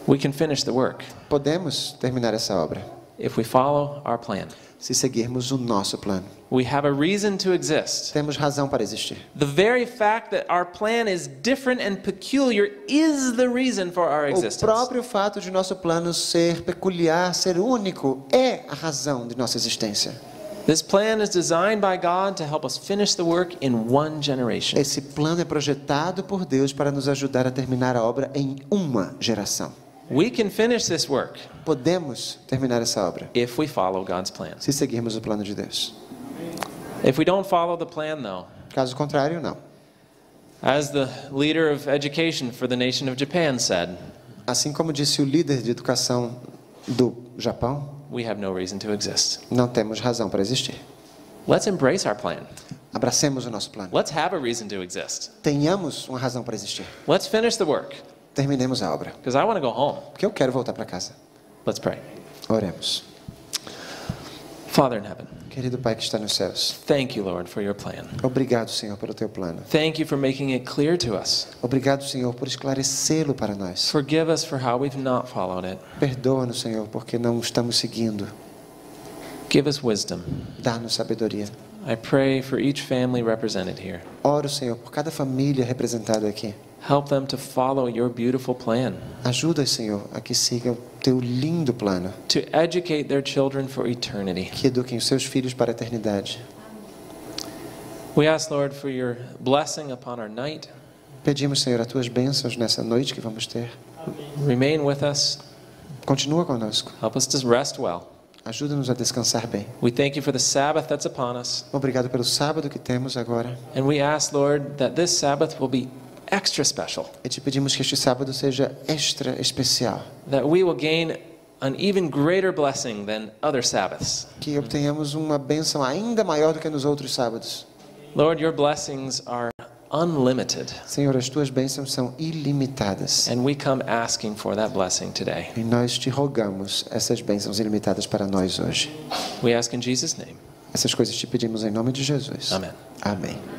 We can finish the work Podemos terminar essa obra if we follow our plan. Se seguirmos o nosso plano. We have a reason to exist. Temos razão para existir. The very fact that our plan is different and peculiar is the reason for our O existence. próprio fato de nosso plano ser peculiar, ser único, é a razão de nossa existência. This plan is designed by God to help us finish the work in one generation. Esse plano é projetado por Deus para nos ajudar a terminar a obra em uma geração. We can finish this work Podemos terminar essa obra if we follow God's plan. se seguirmos o plano de Deus. If we don't follow the plan, though, Caso contrário, não. as the leader of education for the nation of Japan said, Assim como disse o líder de educação do Japão, we have no reason to exist. não temos razão para existir. Let's embrace our plan. Abracemos o nosso plano. Let's have a reason to exist. Tenhamos uma razão para existir. Let's finish the work Terminemos a obra. because I want to go home. Porque eu quero voltar para casa. Let's pray. Oremos. Father in heaven, Querido Pai que está nos céus, thank you, Lord, for your plan. obrigado, Senhor, pelo teu plano. Thank you for making it clear to us. Obrigado, Senhor, por esclarecê-lo para nós. Forgive us for how we've not followed it. Perdoa-nos, Senhor, porque não estamos seguindo. Give us wisdom. Dá-nos sabedoria. I pray for each family represented here. Oro, Senhor, por cada família representada aqui. Help them to follow your beautiful plan, Ajuda, Senhor, a que sigam teu lindo plano, to educate their children for eternity. que eduquem os seus filhos para a eternidade. We ask, Lord, for your blessing upon our night. Pedimos, Senhor, as tuas bênçãos nessa noite que vamos ter. Remain with us. Continua conosco. Help us to rest well. Ajuda-nos a descansar bem. We thank you for the Sabbath that's upon us. Obrigado pelo sábado que temos agora. And we ask, Lord, that this Sabbath will be extra special, E te pedimos que este sábado seja extra especial. that we will gain an even greater blessing than other Sabbaths. Que obtenhamos uma bênção ainda maior do que nos outros sábados. Lord, your blessings are unlimited, Senhor, as tuas bênçãos são ilimitadas. and we come asking for that blessing today. E nós te rogamos essas bênçãos ilimitadas para nós hoje. We ask in Jesus' name. Essas coisas te pedimos em nome de Jesus. Amen. Amém.